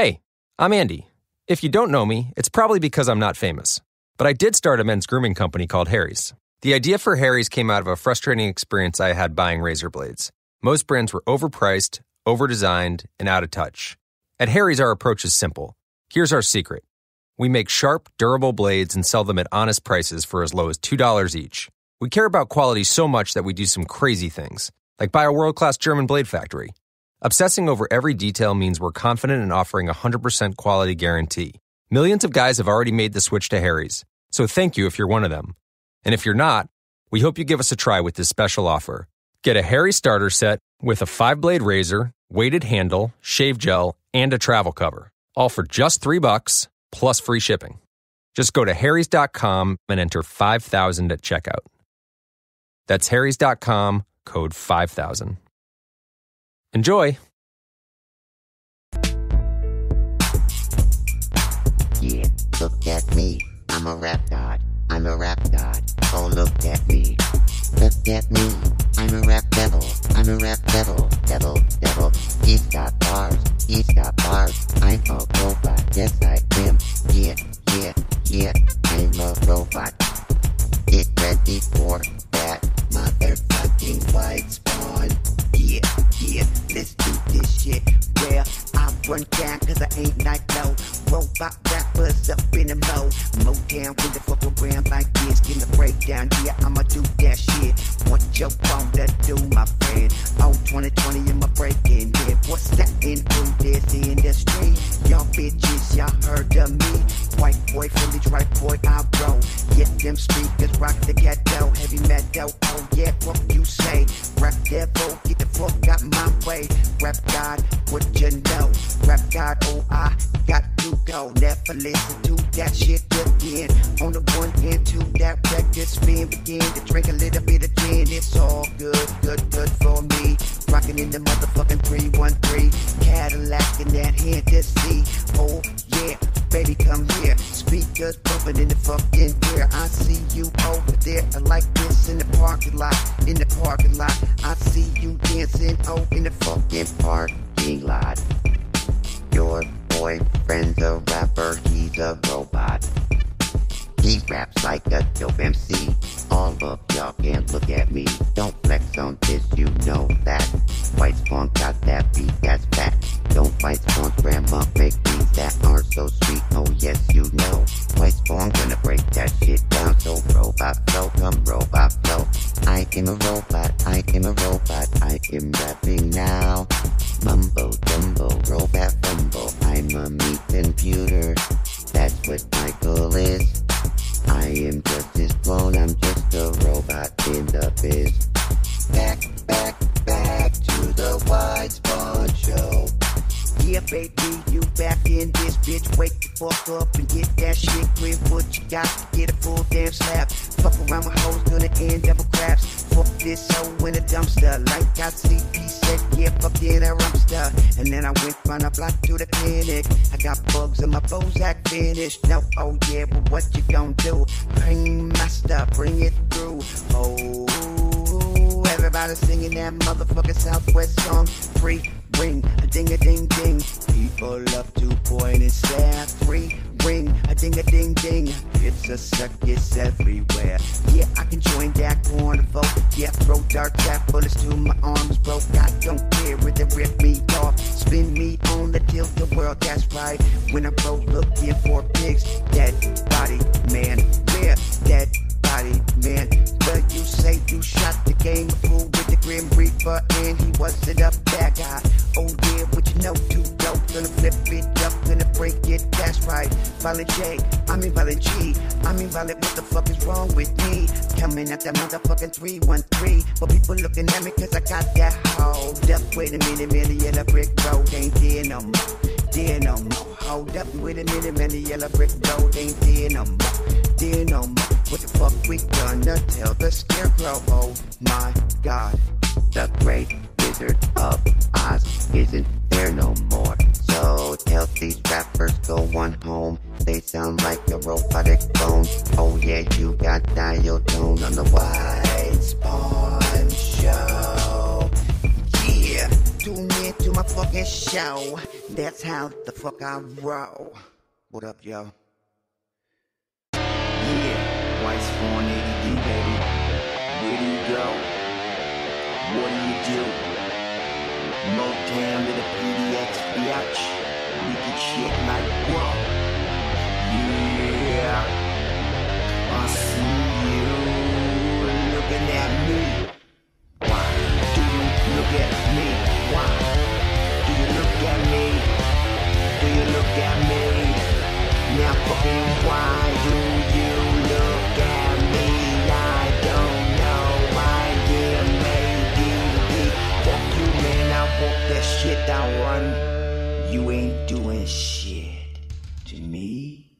Hey, I'm Andy. If you don't know me, it's probably because I'm not famous. But I did start a men's grooming company called Harry's. The idea for Harry's came out of a frustrating experience I had buying razor blades. Most brands were overpriced, overdesigned, and out of touch. At Harry's, our approach is simple. Here's our secret we make sharp, durable blades and sell them at honest prices for as low as $2 each. We care about quality so much that we do some crazy things, like buy a world class German blade factory. Obsessing over every detail means we're confident in offering a 100% quality guarantee. Millions of guys have already made the switch to Harry's, so thank you if you're one of them. And if you're not, we hope you give us a try with this special offer. Get a Harry starter set with a five blade razor, weighted handle, shave gel, and a travel cover, all for just three bucks plus free shipping. Just go to harrys.com and enter 5000 at checkout. That's harrys.com, code 5000. Enjoy! Yeah, look at me. I'm a rap god. I'm a rap god. Oh, look at me. Look at me. I'm a rap devil. I'm a rap devil. Devil, devil. He's got bars. He's got bars. I'm a robot. Yes, I am. Yeah, yeah, yeah. I'm a robot. Get ready for that motherfucking white spawn. Yeah, yeah. Let's do this shit. Well, I run down cause I ain't like no robot rappers up in the mode. Motown with the fuck around like this. Get the breakdown. Yeah, I'ma do that shit. What your phone to do, my friend? Oh, 2020 in my breaking head. What's that into this industry? Y'all bitches, y'all heard of me. White boy, Philly right boy, I roll. Get them speakers, rock the ghetto, heavy metal. Oh yeah, what you say? Rap devil, get the fuck out my way. Rap God, what you know? Rap God, oh I got to go. Never listen to that shit again. On the one hand, to that record spin, begin to drink a little bit of gin. It's all good, good, good for me. Rocking in the motherfucking 313 Cadillac in that hand to see. Oh yeah, baby, come here. Speakers bumping in the fucking ear. I see you over there I like this in the parking lot. In the parking lot, I see you dancing. Oh, in the fucking parking lot. Your boyfriend's a rapper, he's a robot. He raps like a dope MC. All of y'all can't look at me. Don't flex on this, you know that. White Spawn got that beat, that's fat. Don't fight Spawn's grandma, make beats that aren't so sweet. Oh yes, you know. White Spawn gonna break that shit down. So robot flow, come robot flow. I am a robot, I am a robot, I am rapping now. Mumbo jumbo, robot fumble. I'm a meat computer. That's what Michael is. I am just his clone, I'm just a robot in the biz. Back, back, back to the White Spawn Show. Yeah, baby, you back in this bitch. Wake the fuck up and get that shit clear. What you got get a full damn slap. Fuck around with hoes, gonna end up with craps. Fuck this hoe in a dumpster. Like ICP said, yeah, fuck in a rumpster. And then I went from the block to the clinic. I got bugs in my Bozak finished. No, oh yeah, but what you gonna do? Bring my stuff, bring it through. Oh, everybody singing that motherfucking Southwest song. Free ring, a ding a ding ding. People love to point and stare. Free ring, a ding a ding ding. It's a circus everywhere. Yeah, I can join that carnival. Yeah, throw dark at bullets to my arms broke. I don't care if they rip me off. Spin me on the tilt the world, that's right. When I go looking for pigs, dead body, man. Where dead body, man. But you say you shot the game of fool with the Grim Reaper, and he wasn't a bad guy. Oh yeah, what you know, too dope. Gonna flip it up, gonna break it, that's right. Violent J, I mean Violent G. I mean Violent, what the fuck is wrong with me? Coming at that motherfucking 313. But people looking at me cause I got that hold up. Wait a minute, man, the brick road ain't there no more. There no more. Hold up, wait a minute, man, the yellow brick road ain't there no more. There no more. What the fuck we gonna tell the scarecrow? Oh my god, the great wizard of Oz isn't there no more. So tell these rappers go on home. They sound like a robotic clone. Oh yeah, you got dial tone on the White Spawn Show. Yeah, tune in to my fucking show. That's how the fuck I roll. What up, yo? Yeah, White Spawn 80D, baby. Where do you go? What do you do? Motown to the PDX, bitch. We get shit like whoa. Yeah, I see you looking at me. Why do you look at me? You look at me? Now fucking why do you look at me? I don't know. I yeah, maybe. Fuck you, man. I walk that shit down run. You ain't doing shit to me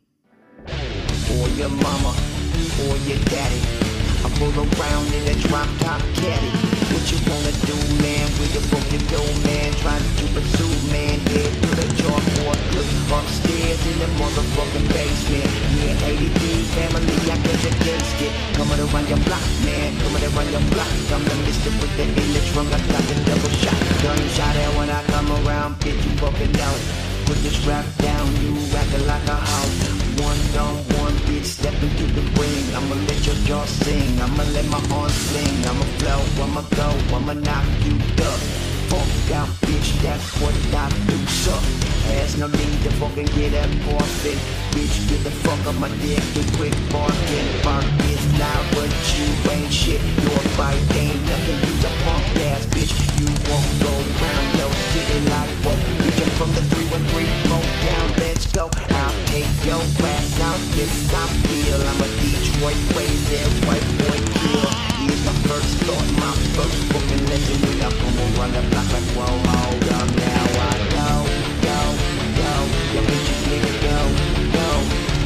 or your mama or your daddy. I roll around in a drop top caddy. What you wanna do, man? Where you broken go, man? Trying to pursue, man. Head chalkboard, upstairs in the motherfucking basement. Yeah, 80D family, I guess against it. Coming around your block, man. Coming around your block. I'm the mister with the illest run. I got the double shot. Gunshot and when I come around, bitch, you fucking know. Put this rap down, you acting like a house. One on one, bitch, step into the ring. I'ma let your jaw sing. I'ma let my arms sling. I'ma flow, I'ma go, I'ma knock you up. Fuck out, bitch, that's what I do, suck. Has no need to fucking get that forfeit. Bitch, get the fuck up my dick, you quit barking. Bark is loud, but you ain't shit. Your fight ain't nothing, you's a punk ass bitch. You won't go round your city like what? Bitchin' from the 313, Motown, let's go. I'll take your ass out, this I feel. I'm a Detroit crazy white boy kill. Here's my first thought, my first fucking legend. I the like, whoa, hold up now. I go, go, go. Your bitches nigga go, go,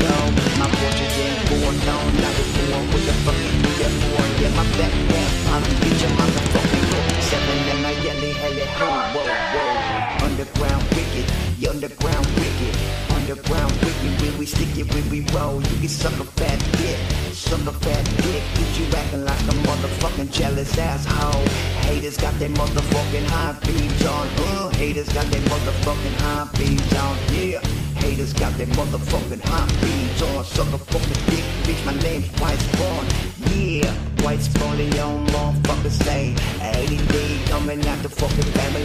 go. My fortune's in four, no, not a four. What the fuck you do that for? Yeah, my back. I'm the bitch, I'm motherfucking cool. Seven and yelly, helly, ho, whoa, whoa. Underground wicked, underground wicked. Underground wicked, when we stick it, when we roll, you can suck a fat dick. Suck a fat dick, get you acting like a motherfucking jealous asshole. Haters got their motherfucking high beams on. Uh, haters got their motherfucking high beams on. Yeah. Haters got their motherfucking high beams on. Suck a fucking dick, bitch. My name's White Spawn. Yeah, White Spawn, the young motherfucker say. 80D coming out the fucking family.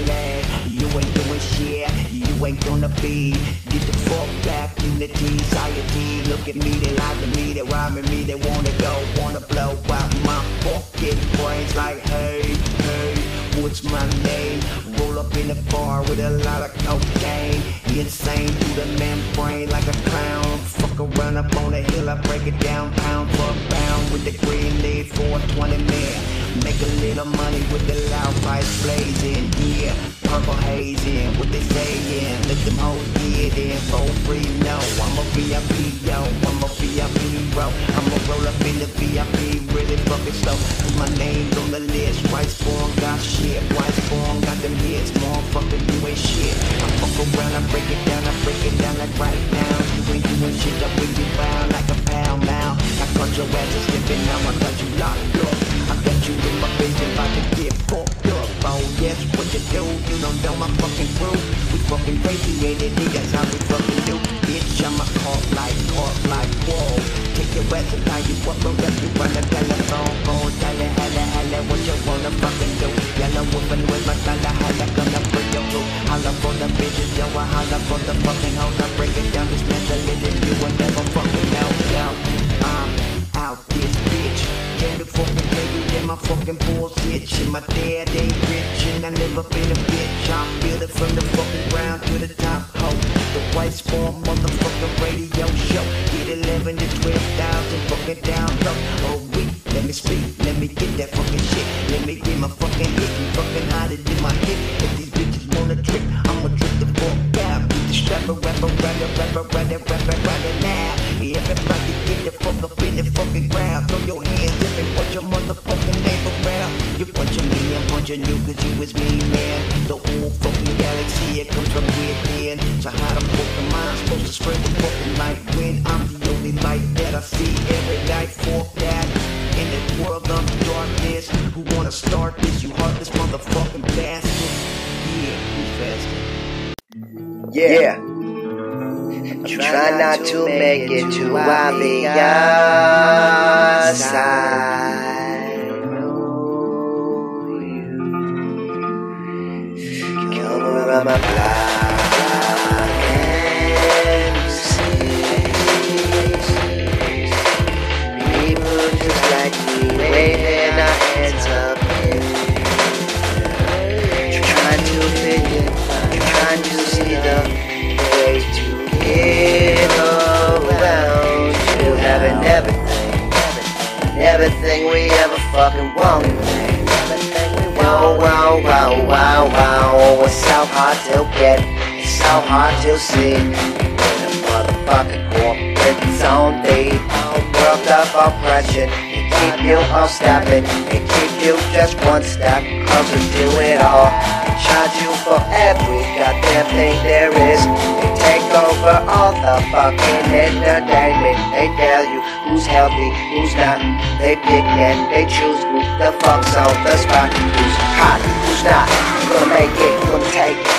You ain't doing shit. You ain't gonna be. Get the fuck back, unity, society. Look at me, they lie to me, they rhyming me, they wanna go, wanna blow out my fucking brains like, hey, hey, what's my name? Roll up in the bar with a lot of cocaine. Insane through the membrane like a clown. Fuck around up on the hill, I break it down pound for pound with the green lead for 20 man. Make a little money with the loud pipes blazing, yeah. Purple hazing, what they saying? Let them hoes get in for free, no. I'm a VIP, yo. I'm a VIP hero. I'ma roll up in the VIP, really fucking slow. My name's on the list. White Spawn got shit. White Spawn got them hits. Motherfucker, you ain't shit. I fuck around, I break it down, I break it down like right now. You ain't doing shit, I bring you round like a pound now. I caught your ass a slipping now, I got you locked up. I got you in my basement, about to get fucked up. Oh yes, what you do? You don't know my fucking crew. We fucking crazy, ain't it? That's how we fucking do. Bitch, I'm a caught like, caught like, whoa. Take your ass and tie you up, up, you run the telephone, phone, tell it, hella, hella, what you wanna fucking do? Yellow woman with my color, hella, gonna bring your crew. Holla for the bitches, yo, I holla for the fucking hoes. I break it down, this mentality, you will never fucking know, yo. I'm out this bitch. Can't fucking tell you that my fucking bullshit. Shit, my dad ain't rich and I never been a bitch. I built it from the fucking ground to the top. Ho, the white spawn motherfucking radio show. Get 11 to 12,000 fucking download. Oh, wait, let me speak, let me get that fucking shit. Let me get my fucking hit. You fucking it in my hip. If these bitches wanna trip, I'ma trip the fuck out. Get the strapper, rapper, rapper, rapper, rapper, rapper, rapper now. Everybody get the fuck up in the fucking ground. Throw your hands up and put your motherfucking name around. You punch a me, I'm punching you cause you is me, man. The whole fucking galaxy, it comes from within. So how the fuck am I supposed to spread the fucking light when I'm the only light that I see every night? Fuck that. In this world of darkness, who wanna start this? You heartless motherfucking bastard. Yeah, we fast Yeah. Try not to make it too obvious. I know you. Come around my block fucking wanted. Wow, wow, wow, wow, wow, it's so hard to get, it's so hard to see. When a motherfucking corporate zone, they world of oppression. They keep you all stepping, they keep you just one step closer to it all. They charge you for every goddamn thing there is. They take over all the fucking entertainment. They tell you who's healthy, who's not. They pick and they choose who the fuck's on the spot. Who's hot, who's not. Gonna make it, gonna take it.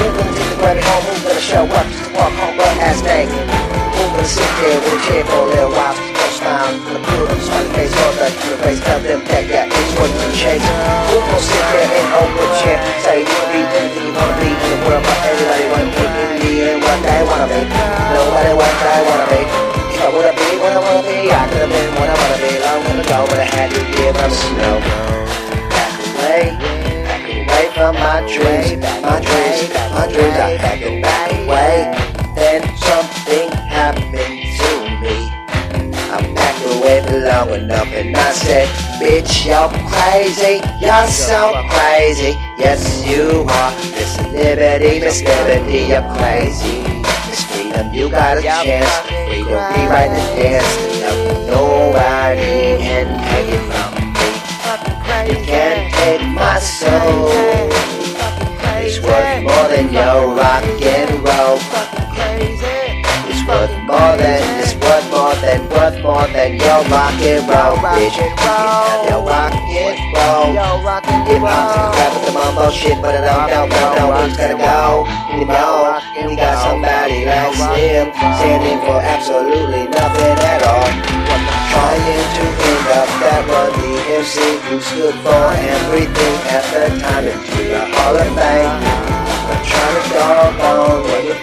Who's gonna take the money home, who's gonna show up just to walk home but ass naked. Who's gonna sit there with a chair for a little while, just go smile, gonna put them face on the human face, tell them that that is what you chase. Who's gonna sit there and hold the chair, say you wanna be anything you wanna be in the world, but everybody wanna be in the end what they wanna be. Nobody what they wanna be. I wanna be what I wanna be, I could've been what I wanna be long ago, but I had to give up snow. Back away, back away from my dreams, my dreams, my dreams. I had to back away. Away long enough and I said, Bitch, you're crazy, you're so crazy. Yes, you are. Miss Liberty, Miss Liberty, you're crazy. Miss Freedom, you got a chance. Freedom, rewrite the dance. No, nobody can take it from me. You can't take my soul. It's worth more than your rock and roll. It's worth more than, worth more than, worth more than your rock and roll, bitch. You your rock and roll. Hip hop's the crap with the mumbo shit, but I don't know, no, no, who's gonna go? You know, we got somebody like Slim standing for absolutely nothing at all. Trying to end up that one, MC who stood for everything at the time into the Hall of Fame. I'm trying to dog on what you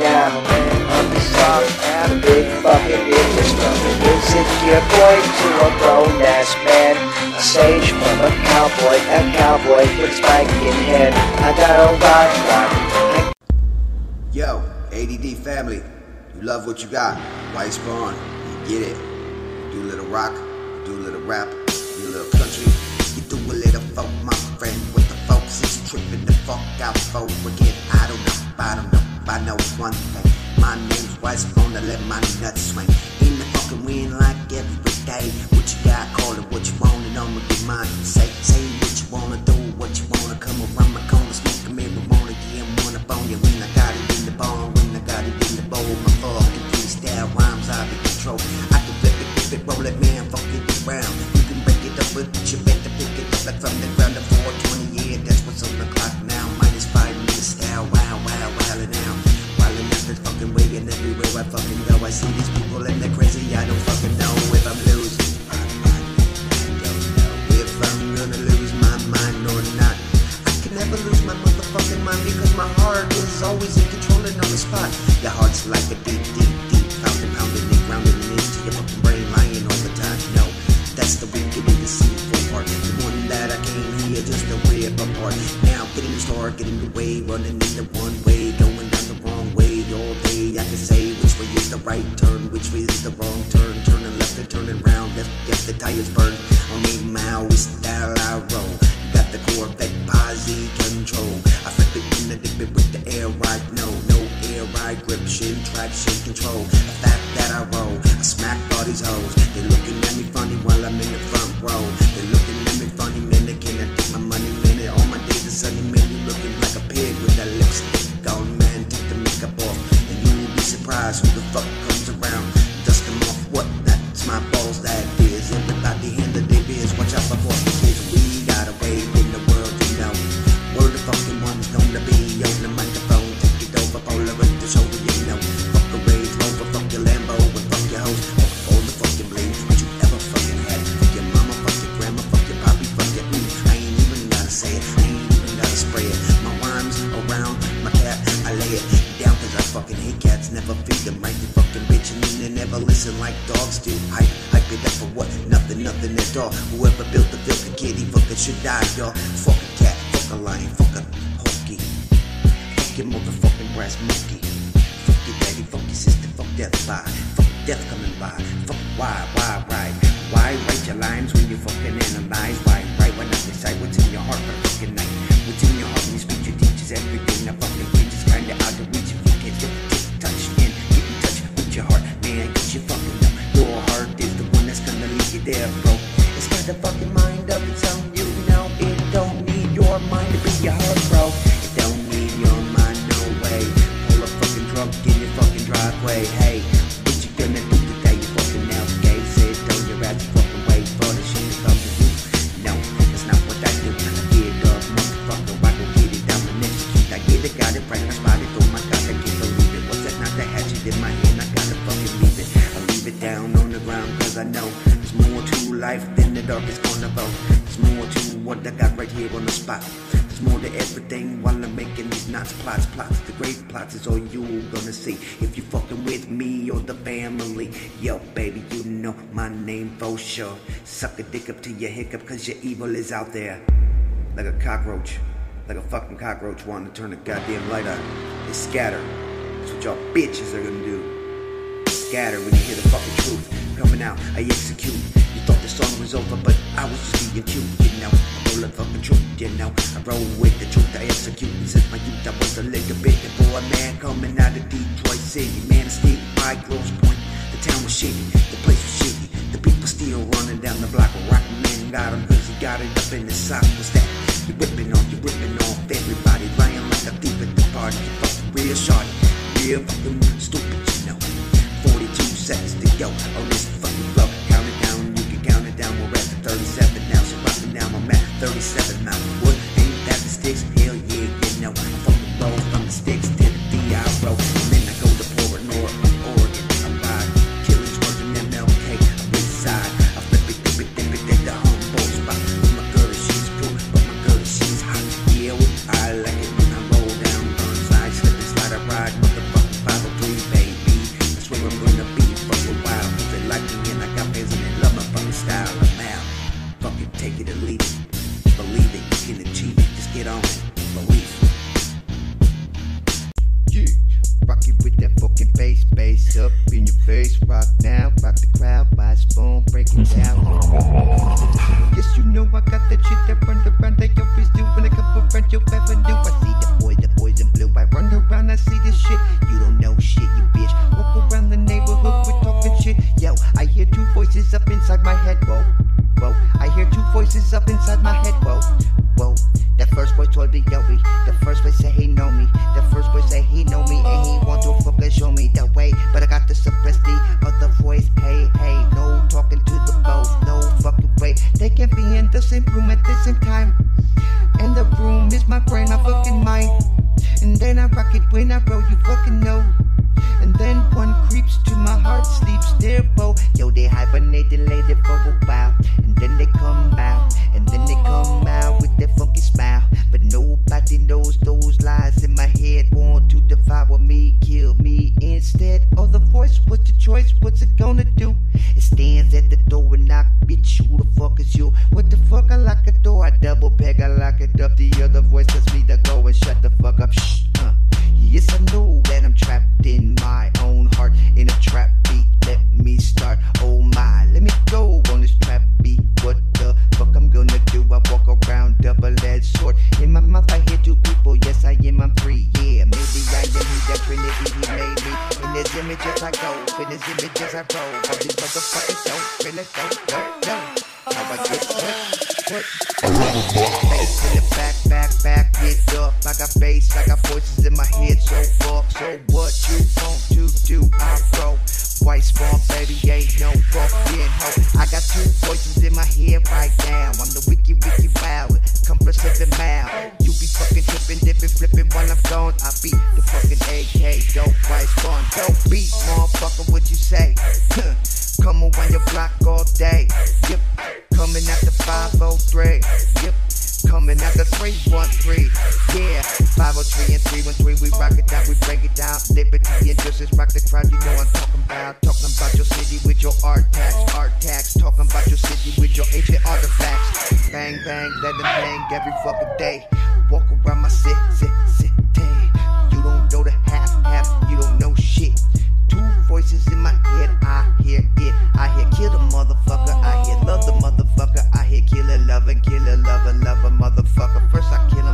now. I'm just sorry, I'm a big fucking difference from an insecure boy to a grown ass man. A sage from a cowboy, a cowboy with spike in head. I got a rock, rock. Yo, ADD family, you love what you got. White Spawn, you get it. Do a little rock, do a little rap, you do a little country, you do a little folk, my friend. What the folks is tripping the fuck out for again. I don't know, I don't know, I know one thing. My name's White Spawn, I let my nuts swing. In the fucking wind like every day. What you got, call it what you want, and I'ma get mine. Say, say what you wanna do, what you wanna come around my corner, smoke a marijuana, yeah, I'm one up on you. When I got it in the bone, when I got it in the bowl, my fucking freestyle rhymes out of control. I can flip it, flip it, roll it, man, fuck it around. You can break it up, but you better pick it up like from the ground to 420, I fucking go, I see these people and they're crazy. I don't fucking know if I'm losing. I Don't know if I'm gonna lose my mind or not. I can never lose my motherfucking mind because my heart is always in control and on the spot. Your heart's like a deep, deep, deep fountain pounding and grounding into your fucking brain, lying all the time. No, that's the wicked and deceitful part. The one that I came here just to rip apart. Now getting the star, getting the way, running in the one way, going all day. I can say which way is the right turn, which way is the wrong turn, turning left and turning round, left, get the tires burn. On me, Maui style I roll. Got the Corvette posse control. I flip it in the dip it with the air right, no, no air right grip, shin, traction control. The fact that I roll, I smack all these hoes. They looking at me funny while I'm in the front row. They looking at me funny, man, they can't take my money, man. All my days are sunny, man. You looking like a pig with that lipstick surprised who the fuck comes around. Dust them off, what? That's my balls, that is. Everybody handle their biz, watch out for hiccup to your hiccup because your evil is out there. Like a cockroach. Like a fucking cockroach wanting to turn a goddamn light on. They scatter. That's what y'all bitches are gonna do. Scatter when you hear the fucking truth coming out. I execute. You thought the song was over, but I was just being cute, you know. I roll the fucking truth, you know. I roll with the truth I execute. And since my youth, I was a little bit before a man coming out of Detroit City. Man, by Rose point. The town was shaking. The place Still running down the block, a rock man got him, cause he got it up in his sock. What's that? You whipping on, you whipping on. AK, dope price, fun, dope beat, motherfucker, what you say? Come around your block all day, yep, coming at the 503, yep, coming at the 313, yeah, 503 and 313, we rock it down, we break it down, liberty and justice, rock the crowd, you know I'm talking about, talking about your city with your art tax, art tax, talking about your city with your ancient artifacts, bang, bang, let them bang every fucking day, walk around my city, city, city. The half, half, you don't know shit. Two voices in my head, I hear it. I hear kill the motherfucker, I hear love the motherfucker. I hear kill a lover, kill a lover, love a motherfucker. First I kill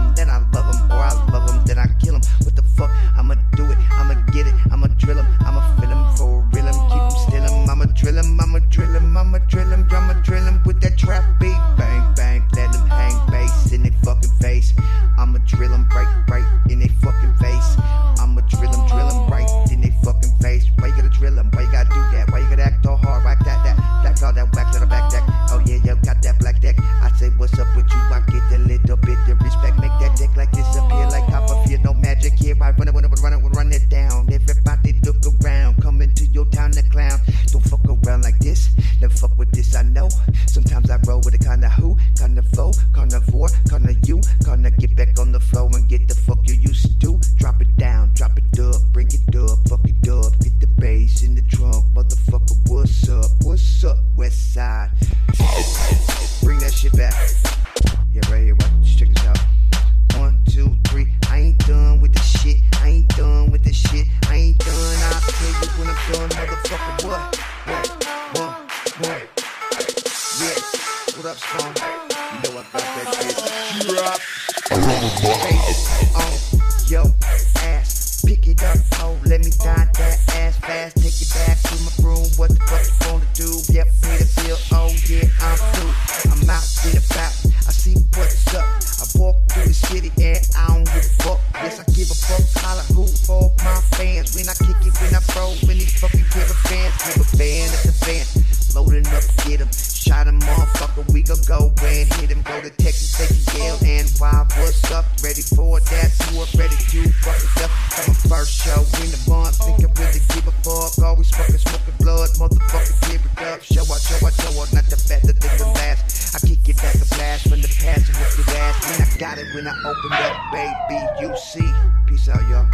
show in the month. Think I really give a fuck. Always fucking smoking blood. Motherfucker, give it up. Show out, show out, show out. Not the better than the last. I kick it back a blast from the past and whip your ass. When I got it, when I opened up, baby, you see. Peace out, y'all.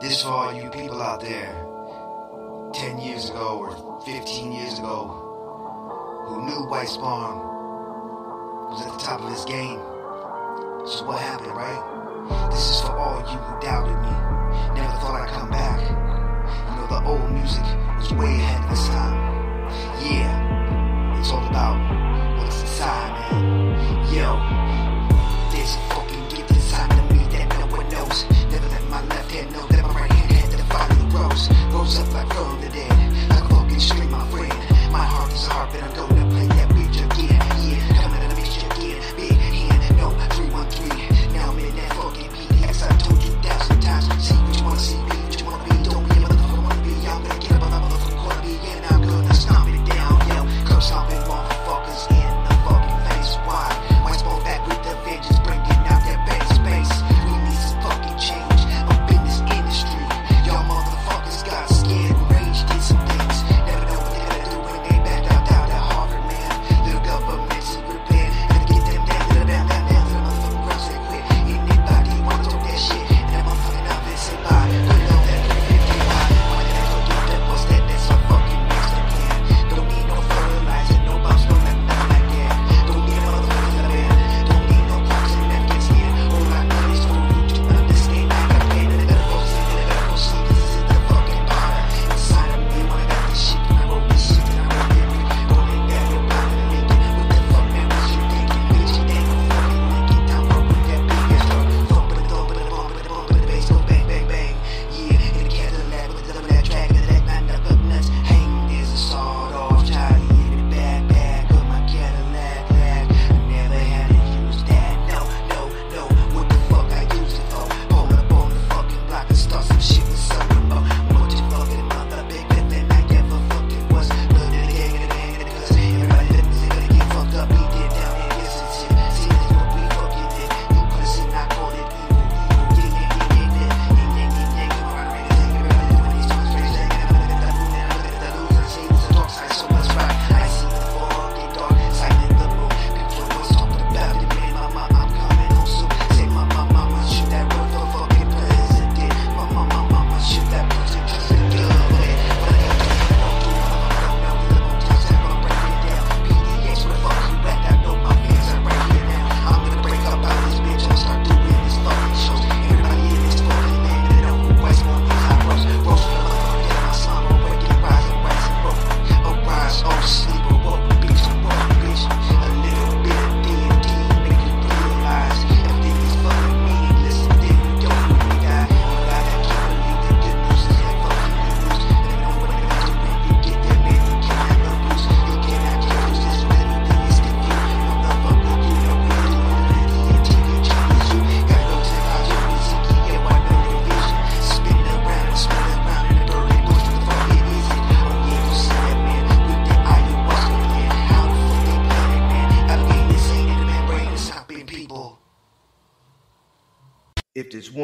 This for all you people out there, 10 years ago or 15 years ago, who knew White Spawn was at the top of his game. So what happened, right? This is for all you who doubted me, never thought I'd come back. You know, the old music was way ahead of its time. Yeah, it's all about what's inside, man. Yo, this fucking gift inside of me that no one knows. Never let my left hand know that my right hand had to follow the rose. Rose up like from the dead. A fucking stream, my friend. My heart is hard, but I'm gonna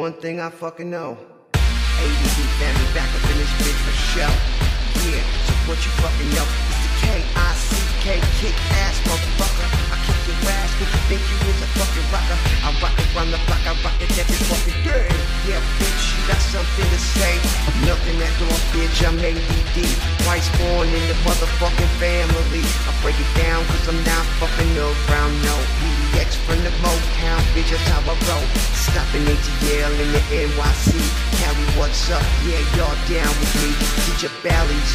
one thing I fucking know,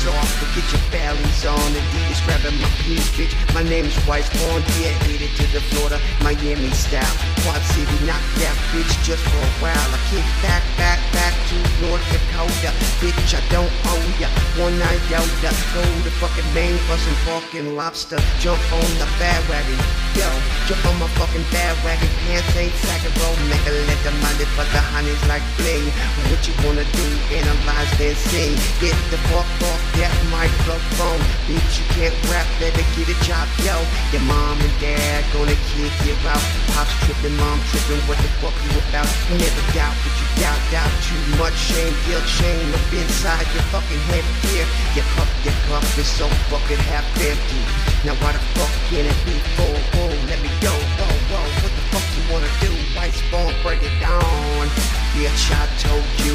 off, but get your bellies on. Adidas grabbing my piece, bitch. My name is White Spawn, yeah, headed to the Florida, Miami style. Quad City, knock that bitch just for a while. I kick back, back, back to North Dakota. Bitch, I don't owe ya. One night out, go to fucking Maine for some fucking lobster. Jump on the bandwagon, yo. Jump on my fucking bandwagon. Pants ain't sagging, bro. Make a let the money for the honeys like bling. What you wanna do? Analyze then sing. Get the fuck off that microphone. Bitch, you can't rap, better get a job, yo. Your mom and dad gonna kick you out. Pops tripping, mom tripping. What the fuck you about? Never doubt, but you doubt, doubt too much. Shame, guilt, shame up inside your fucking head here. Your cup, your cup is so fucking half empty. Now why the fuck can't it be full? Whoa, let me go. Whoa, whoa, what the fuck you wanna do? White spawn, break it down. Bitch, I told you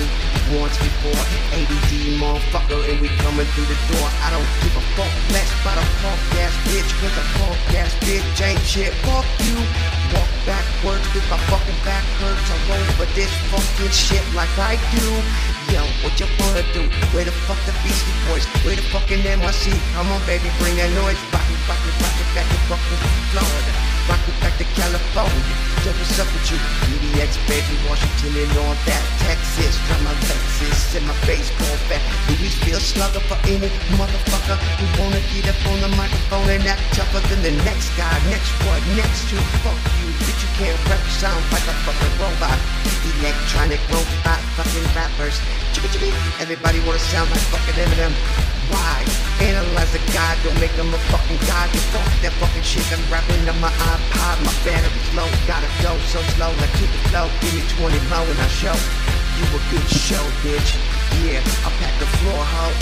once before. ADD motherfucker, and we coming through the door. I don't give a fuck less about a punk ass bitch, cause a punk ass bitch ain't shit. Fuck you. Walk backwards with my fucking back hurts. I roll for this fucking shit like I do. Yo, what you wanna do? Where the fuck the Beastie Boys? Where the fucking NYC? Come on, baby, bring that noise. Rock it, rock it, rock it back to fucking Florida. Rock it back to California. Yo, what's up with you? PDX, baby, Washington, and all that. Texas, from my Lexus and my baseball bat. Louisville slugger for any motherfucker who wanna get up on the microphone and act tougher than the next guy. Next what? Next to fuck you. Bitch, you can't rap, you sound like a fucking robot. Electronic robot, fucking rappers. Everybody wanna sound like fucking Eminem. Why? Analyze a guy, don't make him a fucking god. You fuck that fucking shit. I'm rapping on my iPod. My battery's low, gotta go so slow. Like keep it low. Give me 20 more and I'll show you a good show, bitch. Yeah, I pack the floor, hoe.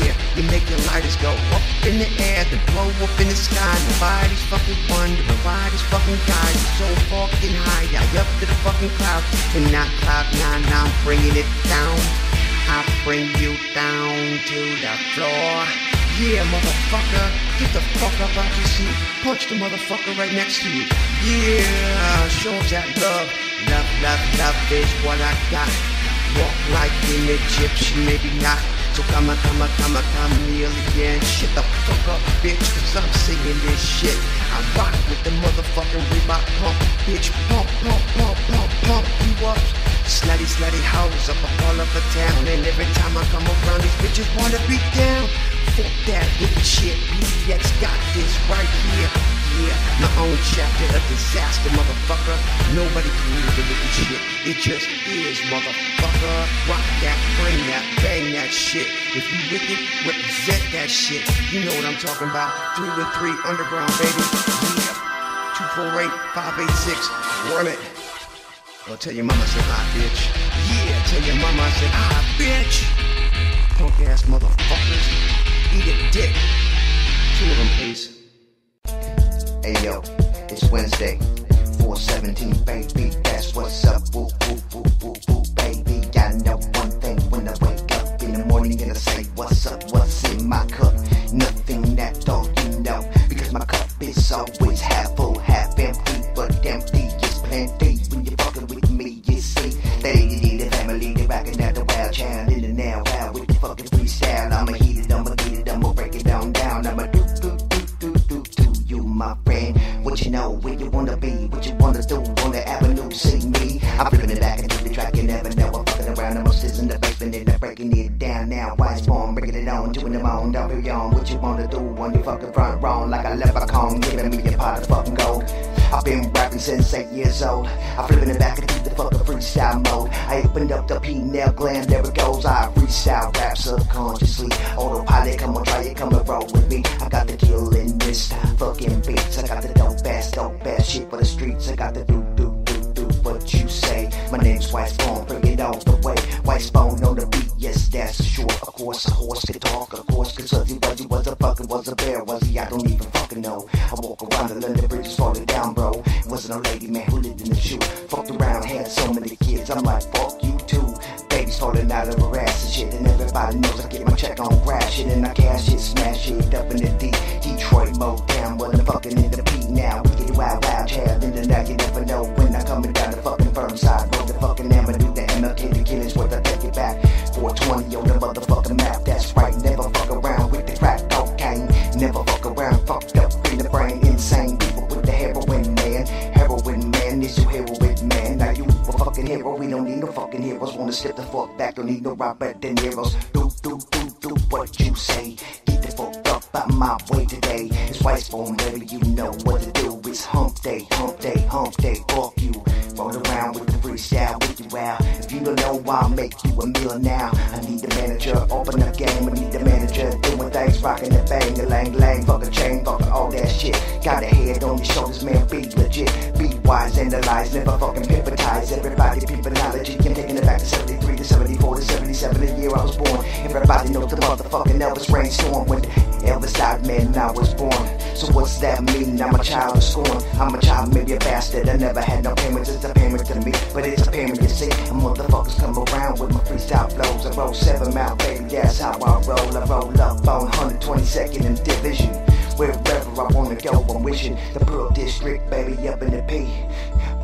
Yeah, you make your lighters go up in the air, then blow up in the sky. Nobody's fucking wondering why this fucking guy is so fucking high. Yeah, up to the fucking cloud, and not cloud nine. Now I'm bringing it down. I bring you down to the floor. Yeah, motherfucker, get the fuck up out your seat. Punch the motherfucker right next to you. Yeah, show that love. Love, love, love is what I got. Walk like an Egyptian, maybe not. So come on, come on, come on, come kneel again. Shut the fuck up, bitch, cause I'm singing this shit. I rock with the motherfucking Reebok pump, bitch. Pump, pump, pump, pump, pump you up. Slutty, slutty hoes up all over town. And every time I come around, these bitches wanna be down. Fuck that wicked shit. PDX got this right here. Yeah, my own chapter of disaster, motherfucker. Nobody can created the wicked shit. It just is, motherfucker. Rock that, bring that, bang that shit. If you wicked, represent that shit. You know what I'm talking about. Three with three underground, baby. Yeah. 248 586. Run it. Oh, tell your mama I said hi, bitch. Yeah, tell your mama I said hi, bitch. Punk ass motherfuckers. Eat a dick. Two of them, please. Hey yo, it's Wednesday, 417, baby. The year I was born. Everybody knows the motherfucking Elvis rainstorm when Elvis died, man, I was born. So what's that mean? I'm a child of scorn. I'm a child, maybe a bastard. I never had no payments, it's a payment to me. But it's a payment, you see. And motherfuckers come around with my freestyle flows. I roll seven mile, baby, that's how I roll. I roll up on 122nd in division. Wherever I wanna go, I'm wishing the Pearl District, baby, up in the P.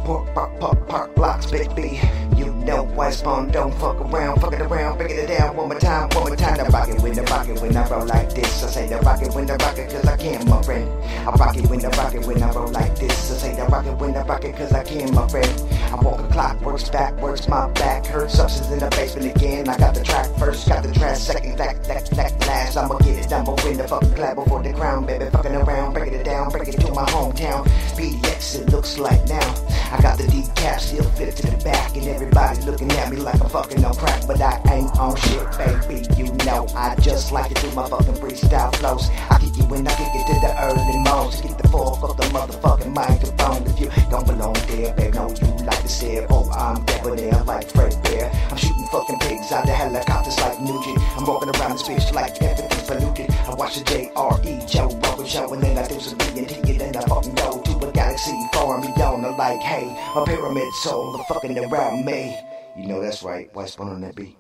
Park, park, park, park blocks, baby. You know White Spawn don't fuck around, fuck it around, break it down one more time, one more time. I rock it when I rock it when I roll like this. I say the rock it when I rock it cause I can't my friend. I rock it when I rock it when I roll like this. I say the rock it when I rock it cause I can't my friend. I walk a clock, works backwards, my back hurts. Substance in the basement again. I got the track first, got the track second, that, that, that last. I'ma get it, I'ma win the fucking clap before the crown, baby. Fucking around, breaking it down, breaking it to my hometown. PDX, it looks like now. I got the decap still fit to the back, and everybody looking at me like I'm fucking on crack, but I ain't on shit, baby. You know I just like to do my fucking freestyle flows. I kick it when I kick it to the early morns. Get the fork off the motherfucking microphone. If you don't belong there, babe, know you like to say, oh, I'm debonair like Fred Bear. I'm shooting fucking pigs out the helicopters like Nugent. I'm walking around this bitch like everything's polluted. I watch the JRE Joe Rogan show, and then I do some DMT, and then I fucking go to galaxy far and beyond. I'm like, hey, a pyramid soul, the fucking around me. You know that's right. White Spawn on that beat.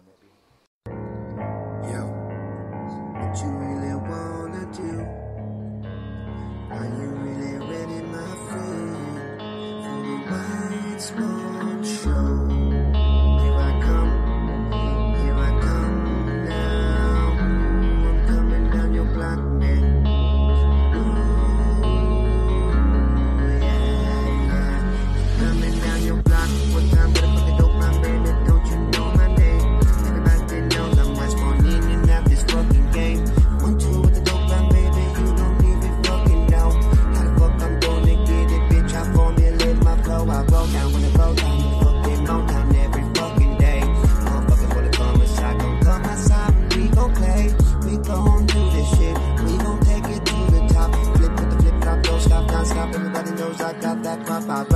Yo, what you really wanna do? Are you really ready, my friend, for the Show? I got that pop out.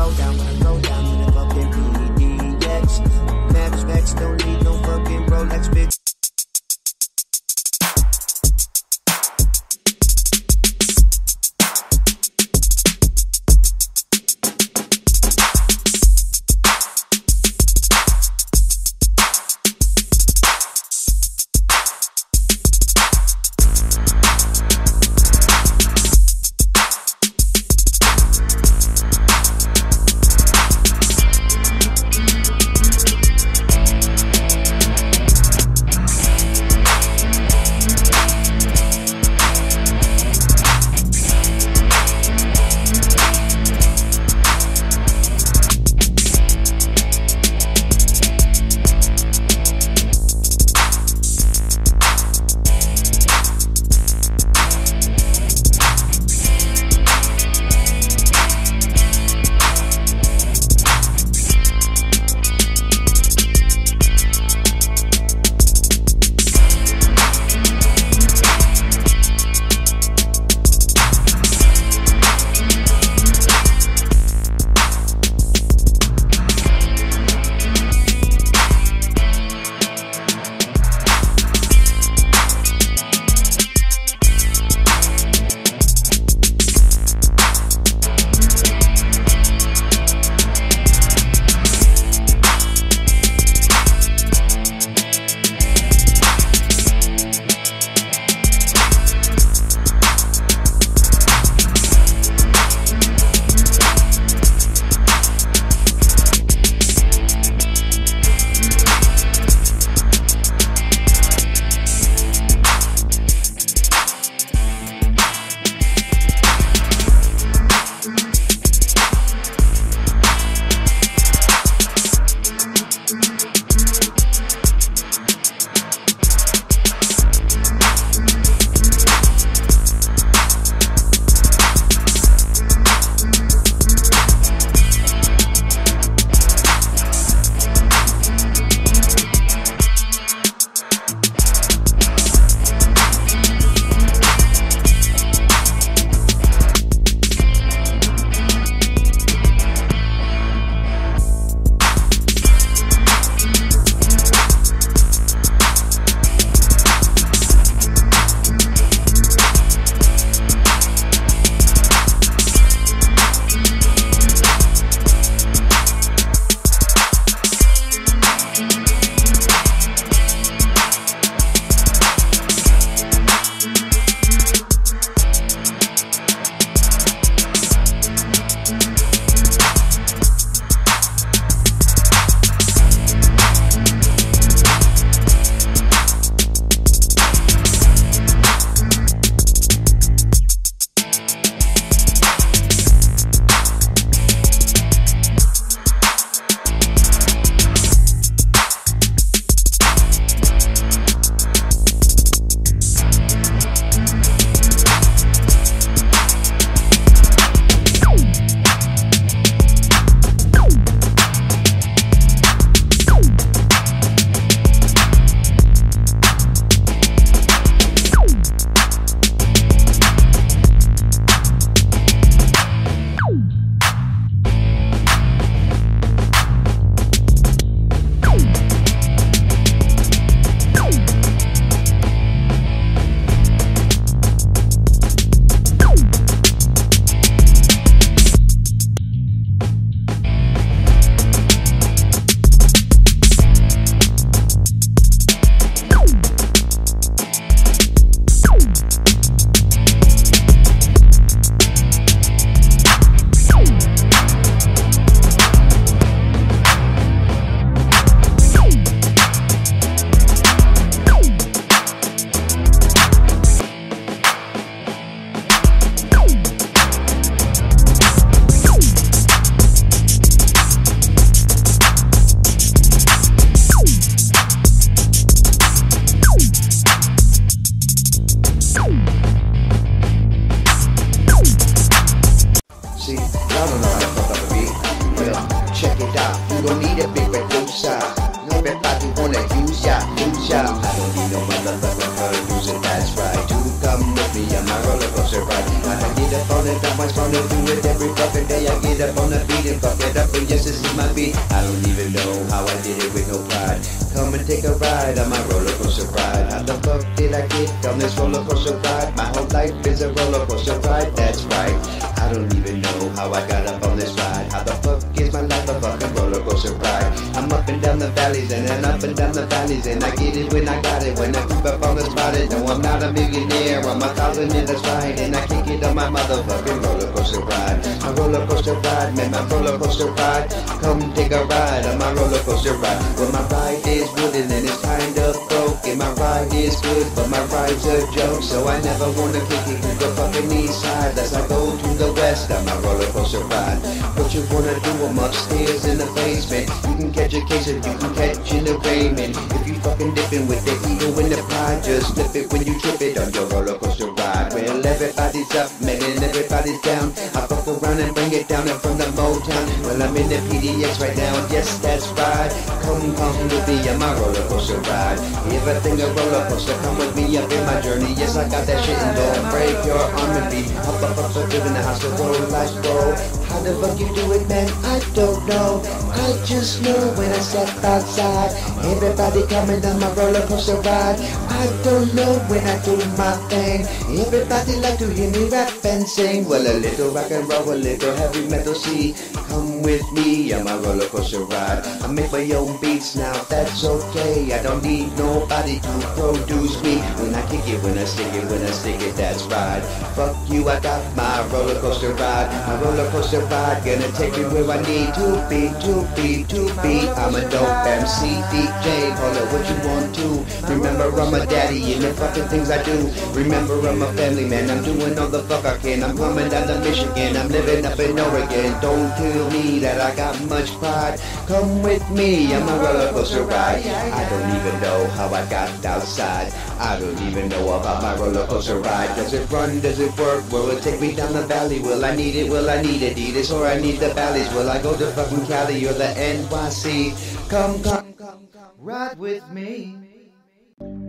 Did I get on this roller coaster ride? My whole life is a roller coaster ride, that's right. I don't even know how I got up on this ride. How the fuck is my life a fucking roller coaster ride? I'm up and down the valleys and then up and down the valleys and I get it when I got it. When I creep up on the spot, it. no, I'm not a millionaire. I'm a thousand in the and I kick it on my motherfucking roller coaster ride. My roller coaster ride, man, my roller coaster ride. Come take a ride on my roller coaster ride. Well, my ride is wooden and it's kind of broken. My ride is good, but my ride's a joke, so I never wanna kick it to the fucking east side. Unless I go to the west on my roller coaster ride. What you wanna do? I'm upstairs in the basement. You can catch a case if you can catch in the Raymond. If you fucking dipping with the ego in the pride, just flip it when you trip it on your roller coaster ride. Well, everybody's up, man, and everybody's down. I fuck around and bring it down and from the Motown. Well, I'm in the PDX right now, yes, that's right. Come, come with me on my roller coaster ride. Everything a roller coaster, come with me up in my journey. Yes, I got that shit and don't break your arm and be up, up, up, up, live in the the roll, life roll. How the fuck you do it, man? I don't know. I just know when I step outside, everybody coming on my roller coaster ride. I don't know when I do my thing. Everybody like to hear me rap and sing. Well, a little rock and roll, a little heavy metal. See, come with me on my roller coaster ride. I make my own beats now, that's okay. I don't need nobody to produce me. When I kick it, when I stick it, when I stick it, that's right. Fuck you, I got my roller coaster ride. My roller coaster ride, gonna take me where I need to be, to be, to be. I'm a dope MC, DJ, call it what you want to. Remember, I'm a daddy and the fucking things I do. Remember, I'm a family man, I'm doing all the fuck I can. I'm coming down to Michigan, I'm living up in Oregon. Don't tell me that I got much pride. Come with me, I'm a roller coaster ride. I don't even know how I got outside. I don't even know about my roller coaster ride. Does it run? Does it work? Will it take me down the valley? Will I need it? Will I need Adidas? Or I need the valleys? Will I go to fucking Cali or the NYC? Come, come, come, come, ride with me.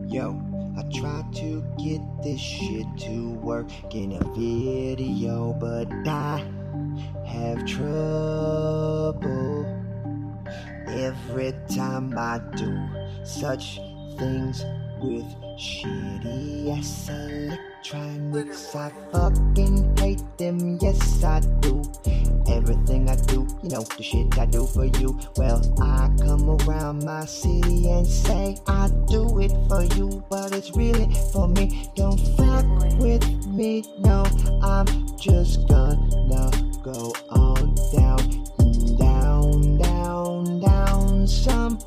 Yo, I tried to get this shit to work in a video, but I have trouble every time I do such things with shitty ass electronics. I fucking hate them, yes I do. Everything I do, you know, the shit I do for you. Well, I come around my city and say I do it for you, but it's really for me. Don't fuck with me, no, I'm just gonna go on down, down, down, down some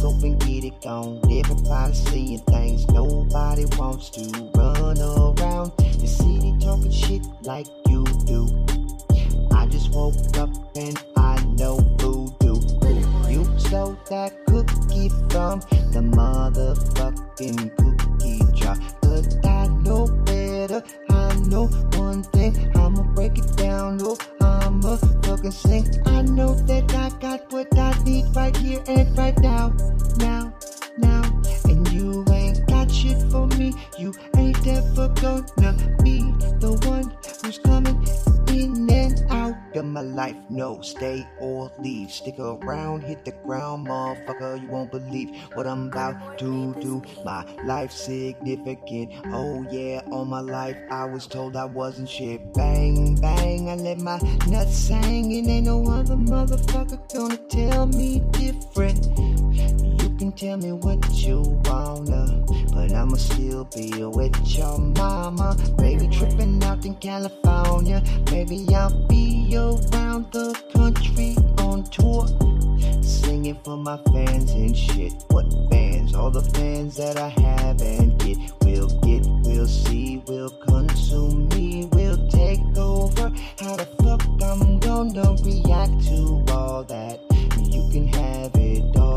Scope and get it gone. Everybody seeing things nobody wants to run around the city talking shit like you do. I just woke up and I know voodoo. You stole that cookie from the motherfucking cookie jar. But I know better. I know one thing. I'ma break it down. Oh, I'ma sing. I know that I got what I need right here and right now. Now, now. And you ain't got shit for me. You ain't ever gonna be my life. No, stay or leave. Stick around, hit the ground, motherfucker. You won't believe what I'm about to do. My life significant. Oh yeah, all my life I was told I wasn't shit. Bang, bang, I let my nuts hang, and ain't no other motherfucker gonna tell me different. Can tell me what you wanna, but I'ma still be with your mama. Maybe tripping out in California. Maybe I'll be around the country on tour. Singing for my fans and shit. What fans? All the fans that I have and get. Will get, will see, will consume me, will take over. How the fuck I'm gonna react to all that? You can have it all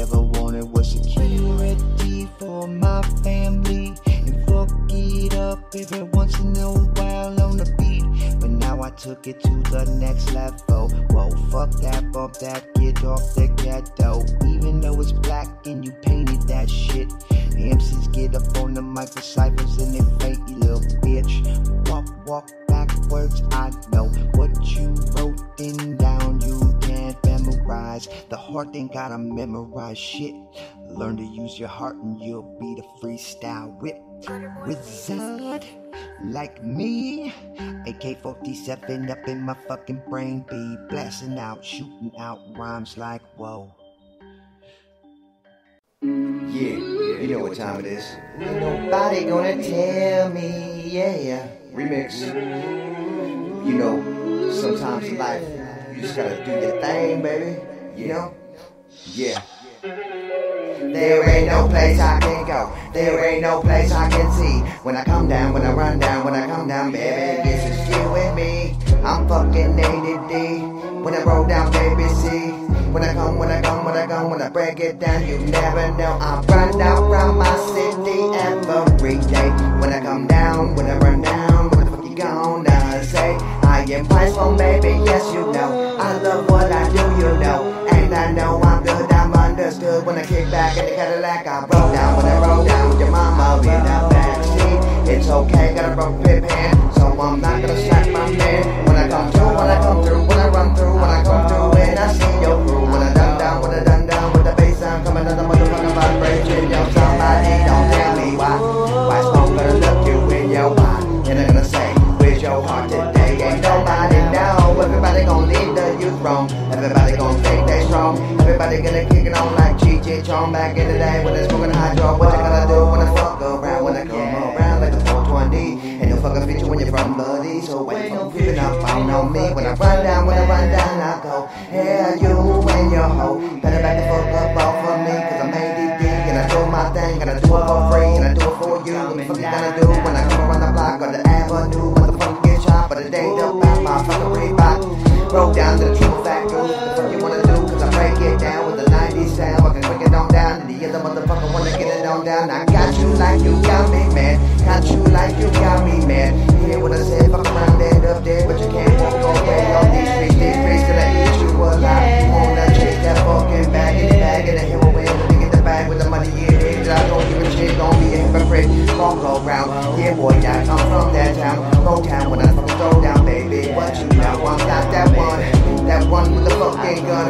ever wanted was security for my family and fuck it up every once in a while on the beat. But now I took it to the next level. Whoa, fuck that, bump that, get off the ghetto. Even though it's black and you painted that shit. The MCs get up on the mic for ciphers and they fake you little bitch. Walk, walk backwards, I know what you wrote in down, memorize. The heart ain't gotta memorize shit. Learn to use your heart and you'll be the freestyle whip. Wizard like me. AK 47 up in my fucking brain, be blasting out, shooting out rhymes like whoa. Yeah, you know what time it is. Ain't nobody gonna tell me, yeah, yeah. Remix. You know, sometimes life, you just gotta do your thing, baby. You know? Yeah. There ain't no place I can go. There ain't no place I can see. When I come down, when I run down, when I come down, baby, it's just you and me. I'm fucking ADD. When I roll down, baby, see. When I come, when I come, when I go, when I break it down, you never know. I run down from my city every day. When I come down, when I run down, what the fuck you gonna say? I am prideful, baby, yes you know. I love what I do, you know. And I know I'm good, I'm understood. When I kick back in the Cadillac, I roll down. When I roll down with your mama in the backseat, it's okay, got a rubber pip hand, so I'm not gonna slack my man. When I come through, when I come through, when I run through, when I come through, and I see your crew. When I done down, when I done down with the bass sound coming on the motherfucking vibration, yo, somebody don't Everybody gonna leave the youth wrong. Everybody gonna think they strong. Everybody gonna kick it on like G.G. Chong back in the day when they smoking hydro. What you gonna do when I fuck around? When I come around like a 420? Ain't no fucking feature when you're from Buddy. So wait no creeping up on me. When I run down, when I run down, I go. Yeah, you and your hoe. Better back the fuck up off of me. Cause I'm ADD and I do my thing. And I do it for free and I do it for you. What the fuck you gonna do when I come around the block or the avenue? Motherfucker get shot, but it ain't up my fucking Reebok. Broke down to the true factor. What the fuck you wanna do? Cause I break it down with the 90s sound. I can break it on down. And the other motherfucker wanna get it on down. I got you like you got me, man. Got you like you got me, man. Hear what I said? Fuck around, end up there, but you can't walk away on these streets. These streets till I eat you alive. On that chase, that fucking bag in the bag, and the nigga in the bag with the money. I don't give a shit, don't be a hypocrite. Walk around, yeah, boy, I come from that town. Go town when I fucking throw down, baby. What you know, I'm not that one. That one with the fucking gun.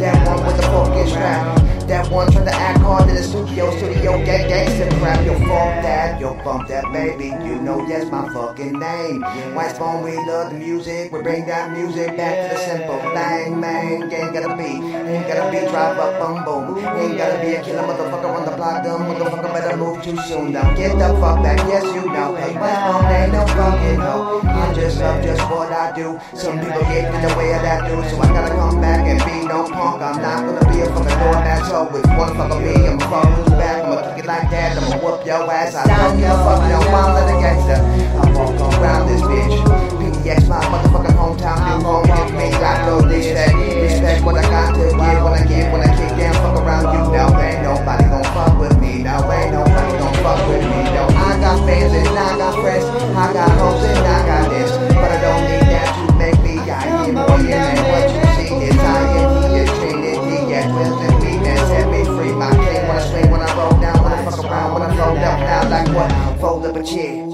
That one with the fucking strap. That one trying to act hard in the studio, studio, gang, gangsta crap. Yo, fuck that, yo, bump that, baby. You know that's my fucking name. White Spawn, we love the music. We bring that music back to the simple thing, man. Ain't gotta be, ain't gotta be drive up, boom, boom. Ain't gotta be a killer motherfucker on the block, dumb motherfucker better move too soon. Now get the fuck back, yes you know. Hey, White Spawn ain't no fucking hoe. I just love just what I do. Some people get in the way of that dude, so I gotta come back and be no punk. I'm not gonna be a fucking doormat, so if you wanna fuck with me, I'ma fuck who's back. I'ma kick it like that, I'ma whoop your ass. I don't give a fuck, no I'm not a gangster. I walk around this bitch. PDX, my motherfucking hometown, you gon' get me. I know this, that, respect what I got to give, when I get, when I kick down, fuck around you. No, ain't nobody gon' fuck with me. No, ain't nobody gon' fuck with me. No, I got fans and I got friends. I got hoes and I got this. But I don't need that to make me. I hear more than what you see. It's I and he is Trinity. Yeah, twins and we set me free. My king when I swing, when I roll down, when I fuck around, when I up now like what? Fold up a chair.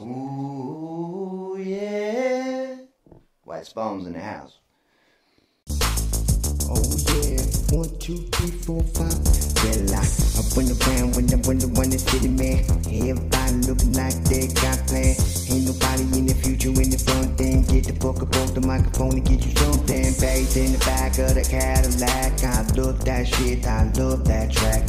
Ooh, yeah. White Spawn's in the house. Oh yeah, one, two, three, four, five. Like I went around when I went around the city, man. Everybody looking like they got plans. Ain't nobody in the future in the front then. Get the fuck up the microphone and get you something. Bass in the back of the Cadillac. I love that shit, I love that track.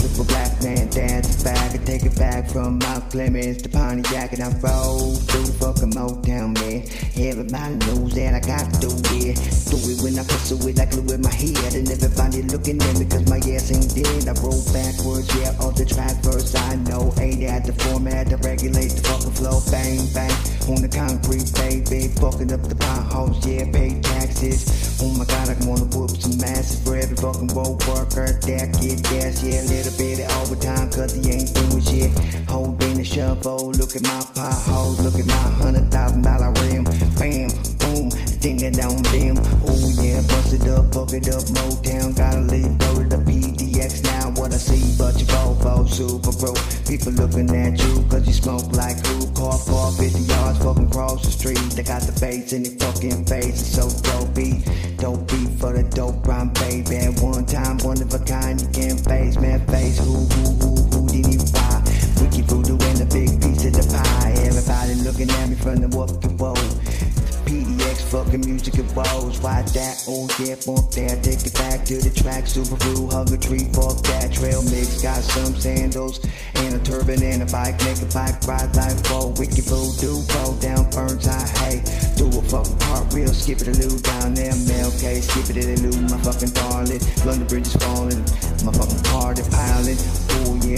Triple black man dance back and take it back from Mount Clemens to Pontiac and I roll through fucking Motown, man. Everybody knows that I got to do it. Do it when I pursue it like glue in my head and everybody looking at me cause my ass ain't dead. I roll backwards, yeah, off the track first. I know ain't that the format to regulate the fucking flow. Bang, bang on the concrete, baby. Fucking up the potholes, yeah, pay taxes. Oh my god, I wanna whoop some masses for every fucking road worker that get gas, yeah, little bit of overtime cause he ain't doing shit. Holding the shovel, look at my potholes, look at my hundred thousand dollar rim. Bam, boom. stinging down them. Oh yeah, bust it up, fuck it up, Motown. Gotta leave, to the PDX now. What I see, but you Volvo, super bro. People looking at you, cause you smoke like who? Car car, 50 yards, fucking cross the street. They got the bass in their fucking face. It's so dopey, dopey for the dope rhyme, baby. At one time, one of a kind, you can't face, man, face. Who, who, who, who did he buy? Wiki voodoo and a big piece of the pie. Everybody looking at me from the whoop fucking music woes. Why that? Oh yeah, bump there. Take it back to the track. Subaru, hug a tree, fuck that. Trail mix, got some sandals and a turban and a bike. Make a bike ride like four. Wicked voodoo, roll down Burnside. Hey, do a fucking part real. Skip it a little down there. MLK, skip it a little, my fucking darling. London Bridge is falling. My fucking car, they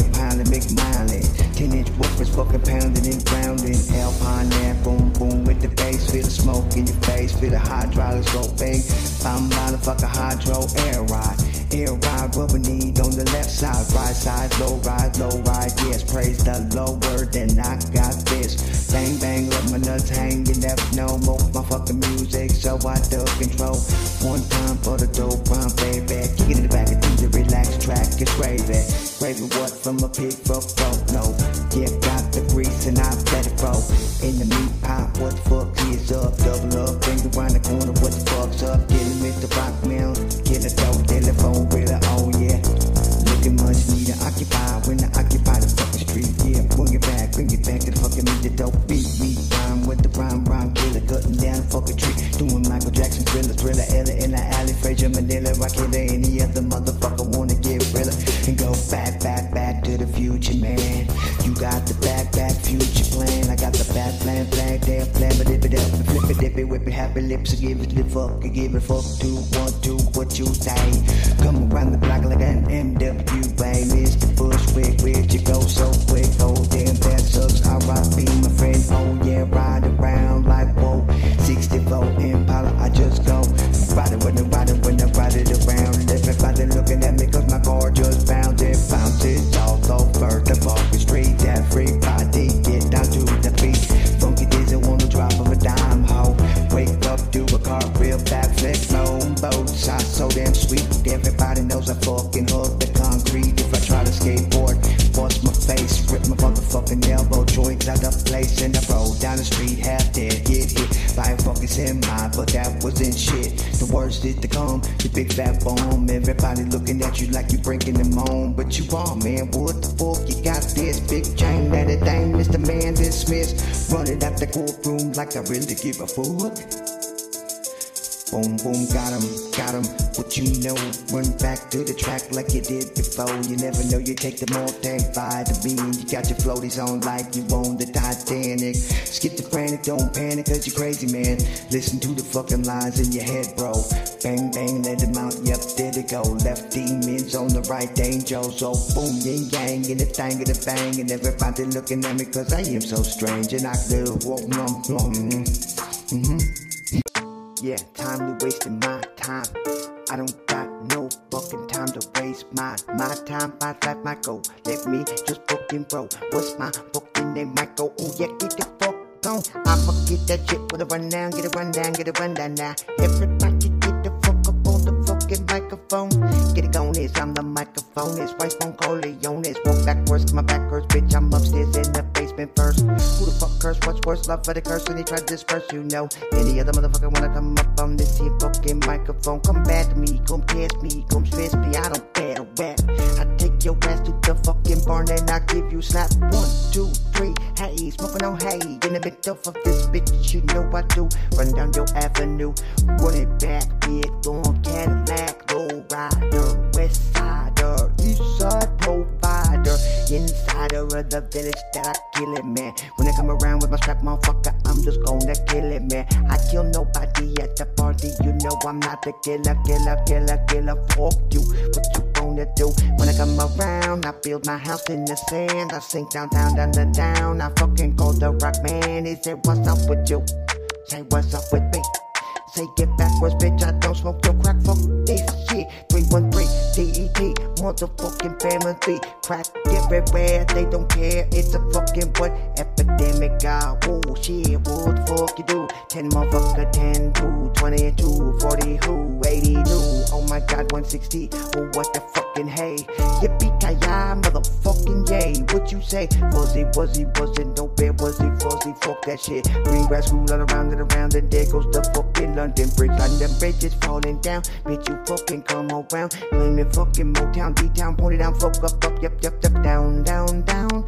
Oh piling, make mileage. 10 inch whoopers, fucking pounding and grounding. Alpine there, boom, boom with the bass. Feel the smoke in your face, feel the hydraulics go bang. I'm motherfucker hydro air ride. Air ride, rubber knee on the left side, right side, low ride, low ride. Yes, praise the lower, then I got this. Bang, bang, let my nuts hang. You never know more my fucking music, so I took control. One time for the dope rhyme, baby. Kick it in the back do the relax track. It's gravy. Gravy what from a pig folk? No, yeah, got and I it roll. In the meat pie, what the fuck is up? Double up, bring around the corner, what the fuck's up? Killing with the rock mill, kill a dope, telephone, really, oh yeah. Looking much need to occupy when I occupy the fucking street, yeah. Bring it back, bring it back to the fucking me, the dope beat, me, rhyme with the rhyme, rhyme, killer, cutting down the fucking tree. Doing Michael Jackson, thriller, thriller, Ella in the alley, Frazier, Manila, Rock Killer, any other motherfucker wanna get realer and go back, back, back to the future, man. You got the back, back future plan. I got the back plan, flag there, plan, but if it up, flip it, dip it, whip it, happy lips, give it the fuck, give it fuck to one, two, what you say. Come around the block like an NWA, Mr. Bushwick, where'd you go so quick? Oh damn, that sucks. My. Oh yeah, ride around like whoa. 64 Impala, I just go. Riding when I ride it, when I ride it around. Everybody looking at me cause my car just bounded, bounces all over the fucking street. Everybody get down to the beat. Funky diesel on the drop of a dime hoe. Wake up, do a cartwheel, backflip, flown boats. I so damn sweet. Everybody knows I fucking hook the concrete. If I try to skateboard, bust my face, rip my motherfucking elbow joints out of place, and I roll down the street half dead, get hit by a fucking semi, but that wasn't shit. The worst is to come, you big fat bomb. Everybody looking at you like you breaking them home, but you are man. What the fuck? You got this big chain, that it dang, Mr. Man dismissed. Running out the courtroom like I really give a fuck. Boom, boom, got him, got him. What you know, run back to the track like you did before. You never know, you take the multivitamin. You got your floaties on like you own the Titanic. Schizophrenic, don't panic, cause you're crazy, man. Listen to the fucking lines in your head, bro. Bang, bang, let them out, yep, there they go. Left demons on the right, angels. So boom, yin yang, and the thang and the bang. And everybody looking at me, cause I am so strange. And I live, walk, nom, nom. Mm-hmm. Yeah, time to wasting my time. I don't got no fucking time to waste my my time. My life, my goal. Let me just fucking roll. What's my fucking name? Michael. Oh yeah, get the fuck on. I'ma get that shit with a run down, get a run down, get a run down now. Everybody fucking microphone. Get it going, is I'm the microphone. It's White Spawn Corleones. Walk backwards, my back hurts, bitch. I'm upstairs in the basement first. Who the fuck curse? What's worse? Love for the curse when he tried to disperse, you know. Any other motherfucker wanna come up on this here fucking microphone? Come back to me, come past me, come stress me. I don't battle rap. I your ass to the fucking barn and I give you slap. One, two, three, hey, smoking on hay. In the middle of this bitch, you know I do. Run down your avenue, run it back, big on Cadillac, low rider, west sider, east side provider, insider of the village that I kill it, man. When I come around with my strap, motherfucker, I'm just gonna kill it, man. I kill nobody at the party, you know I'm not the killer, killer, killer, killer. Fuck you, what you gonna do? When I come around, I build my house in the sand. I sink down, down, down, down, down. I fucking call the rock man. He said, What's up with you? Say, What's up with me? Say it backwards, bitch. I don't smoke your crack. Fuck this shit. 313 DET, motherfucking family. Crack everywhere, they don't care. It's a fucking what epidemic. Ah, oh shit, what the fuck you do? 10 motherfucker, 10, 2, 22, 40, who, 82. Oh my god, 160. Oh, what the fucking hey. Yippee ki motherfucking yay. What you say? Fuzzy, wuzzy, wasn't no was he fuzzy? Fuck that shit. Green grass grew all around and around, and there goes the fucking London Bridge. London Bridge is falling down. Bitch, you fucking come around. Claiming fucking Motown, D-Town, pony down, fuck up, up, yep, yep, yep, down, down, down,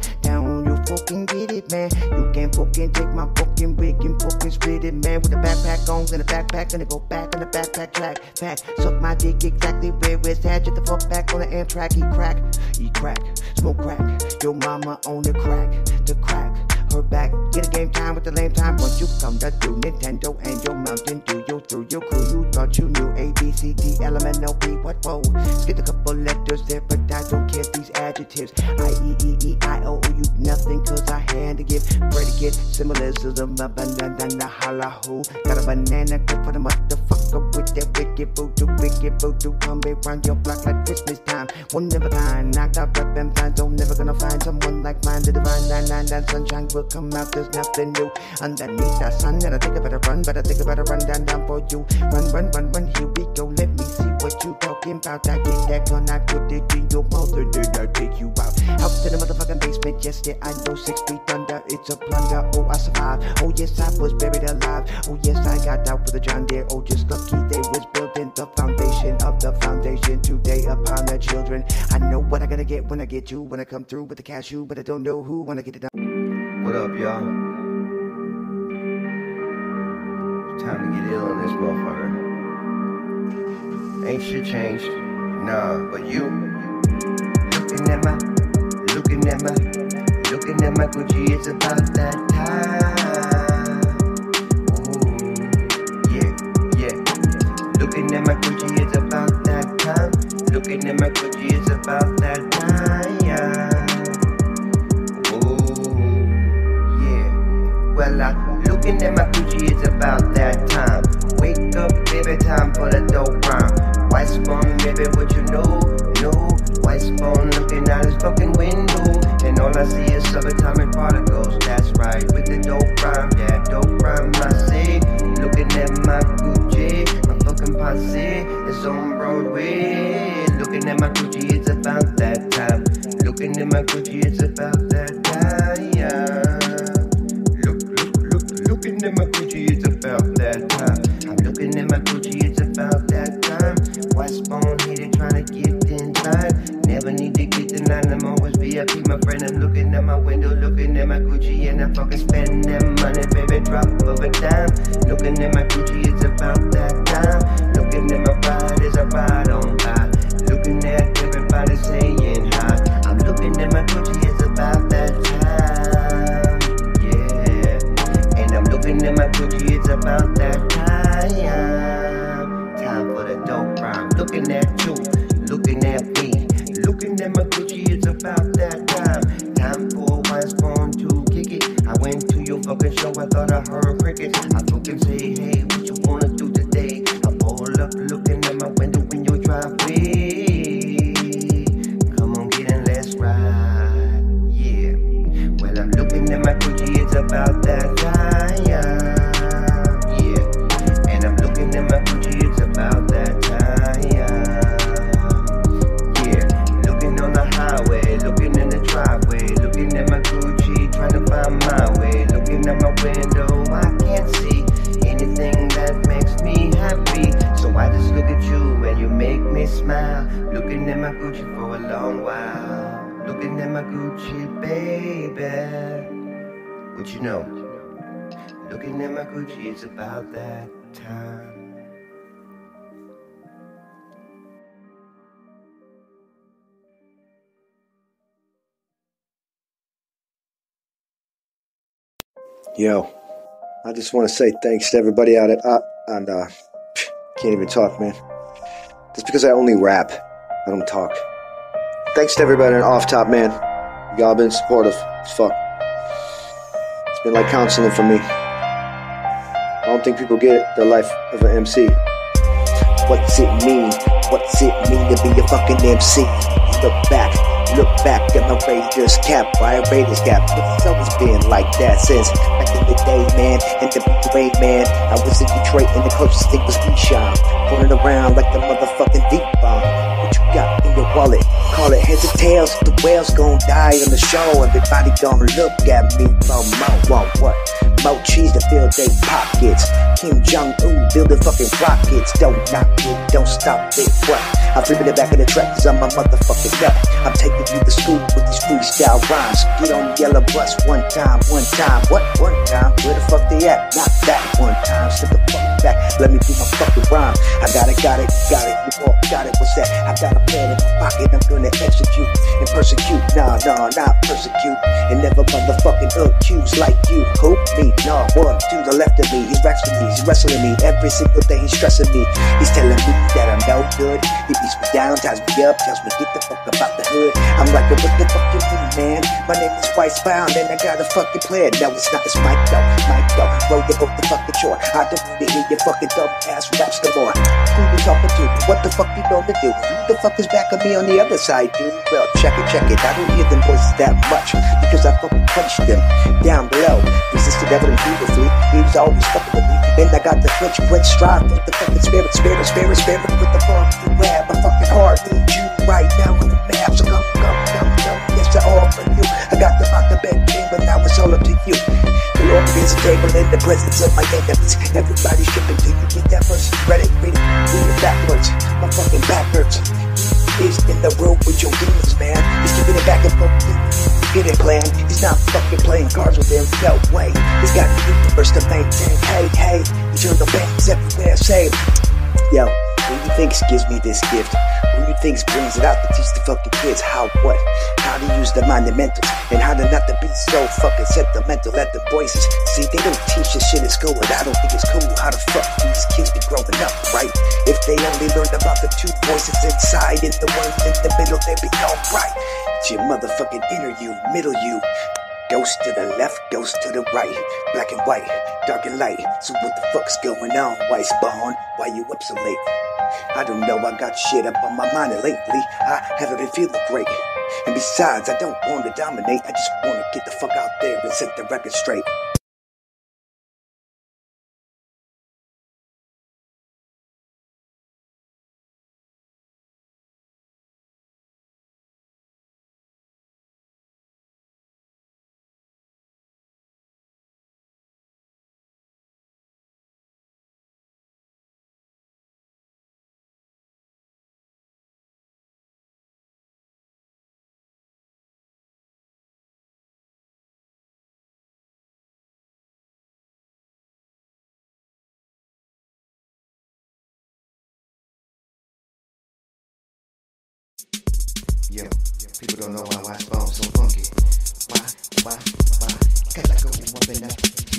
fucking get it, man. You can't fucking take my fucking wig and fucking split it, man. With a backpack on and a backpack, and go back on the backpack track. Fact, suck my dick exactly where it's at. Get the fuck back on the Amtrak, he crack, he crack, smoke crack. Your mama on the crack, the crack. Her back, get a game time with the lame time. Once you come to do Nintendo and your Mountain Dew, you through your crew. You thought you knew A B C D L M N O P. What whoa? Skip a couple letters there, but I don't care these adjectives. I E E E I O O. You nothing, cause I had to give predicate symbolism. A banana, holla ho. Got a banana clip for the motherfucker with that wicked voodoo, wicked voodoo. Come around your block like Christmas time. One a kind, knocked out rep and blind. Don't never gonna find someone like mine. The divine nine nine nine sunshine will come out. There's nothing new underneath that sun. And I think I better run, but I think I better run down down for you. Run, run, run, run. Here we go. Let me see what you talking about. I get that gun, I put it in your mouth, and then I take you out. Out to the motherfucking basement. Yes, yeah, I know six feet under. It's a plunder. Oh, I survived. Oh, yes, I was buried alive. Oh, yes, I got out with a John Deere. Oh, just lucky they was building the foundation of the foundation today upon the children. I know what I gotta get when I get you. When I come through with the cashew, but I don't know who when I get it done. What up, y'all? Time to get ill on this motherfucker. Ain't shit changed. Nah, but you. Looking at my, looking at my, looking at my Gucci. It's about that time. Ooh, yeah, yeah. Looking at my Gucci. It's about that time. Looking at my Gucci. It's about that Well, I'm looking at my Gucci. It's about that time. Wake up, baby, time for the dope rhyme. White spawn, baby, what you know? No, white spawn looking out his fucking window. And all I see is subatomic particles. That's right, with the dope rhyme, yeah, dope rhyme, I say. Looking at my Gucci, my fucking posse is on Broadway. Looking at my Gucci, it's about that time. Looking at my Gucci, it's about that time. Gucci, and I fucking spend that money, baby. Drop of a dime. Looking at my Gucci, Yo, I just want to say thanks to everybody out at uh, and uh, can't even talk, man. Just because I only rap, I don't talk. Thanks to everybody in Off Top, man. Y'all been supportive as fuck. It's been like counseling for me. I don't think people get the life of an MC. What's it mean? What's it mean to be a fucking MC? Look back, look back at my Raiders cap. Why Raiders cap? It's always been like that since the day, man. And the rain, man. I was in Detroit and the closest thing was Resham. Running around like the motherfucking deep bomb. What you got in your wallet? Call it heads or tails. The whales gon' die on the show. Everybody gon' look at me for more. Want what? More cheese to fill their pockets. Kim Jong Un building fucking rockets. Don't knock it, don't stop it. What? I'm flipping it back in the track cause I'm a motherfucking nut. I'm rhymes. Get on the yellow bus one time, one time. What? One time? Where the fuck they at? Not that one time. Step the fuck back. Let me do my fucking rhyme. I got it, got it, got it. You all got it. What's that? I got a plan in my pocket. I'm gonna execute and persecute. Nah, nah, not persecute. And never motherfucking accuse like you. Who? Me? Nah, one to the left of me. He's wrestling me. He's wrestling me. Every single day he's stressing me. He's telling me that I'm no good. He beats me down, ties me up, tells me get the fuck about the hood. I'm like, what the fuck you mean, man? My name is White Spawn and I got a fucking plan. No, it's not. It's Mike though. Mike though. Roll the boat the fucking chore. I don't need to hear your fucking dumb ass raps no more. Who you talking to? What the fuck you gonna do? Who the fuck is back of me on the other side, dude? Well, check it, check it. I don't hear them voices that much because I fucking punched them down below. Resisted evidence beautifully. He was always fucking with me. Then I got the French French strive with the fucking spirit, spirit, spirit, spirit with the the rap. My fucking heart need you right now on the map. So come, come, I offer you. I got the out the bed king, but now it's all up to you. The Lord is a table in the presence of my enemies. Everybody's tripping. Do you get that verse? Ready, ready, read it backwards. My fucking back hurts. He's in the room with your demons, man. He's giving it back and forth. Get it, plan. He's not fucking playing cards with him. No way. He's got the universe to maintain. Hey, hey. Eternal bands everywhere. Say, yo, who you thinks gives me this gift? Who you thinks brings it out to teach the fucking kids how what? How to use the monumentals and how to not to be so fucking sentimental. Let the voices see they don't teach this shit in school, and I don't think it's cool. How the fuck these kids be growing up, right? If they only learned about the two voices inside and the one in the middle, they'd be alright. It's your motherfucking inner you, middle you. Ghost to the left, ghost to the right. Black and white, dark and light. So what the fuck's going on? White Spawn? Why you up so late? I don't know, I got shit up on my mind lately. I haven't been feeling great. And besides, I don't want to dominate. I just want to get the fuck out there and set the record straight. Yo, people don't know why my spawn so funky. Why, why, why? Cause I go up in the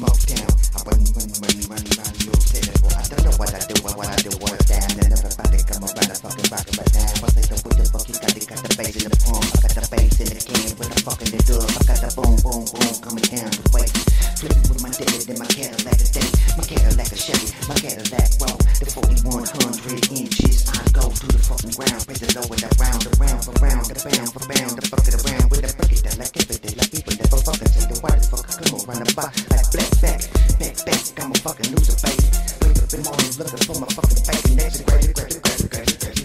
Motown. I run, run, run, run, run, your city. Boy, I don't know what I do, what I do, what down. And everybody come around and fucking rock it right down. I say, the what the fuck you got? They got the bass in the palm. I got the bass in the can with the fucking the dub. I got the boom, boom, boom coming down the way. Flipping with my daddy, then my Cadillac a day. My Cadillac a Chevy, my Cadillac roll. The 4100 inches. I go to the fucking ground, raise it low and around, around, around, for bound, the fuck it around with the bucket that like everything, like people never fucking say the why the fuck I come around the box like black back, back, back, I'm a fucking loser, baby. Wake up in the morning looking for my fucking baby, next to crazy, crazy, crazy, crazy, crazy,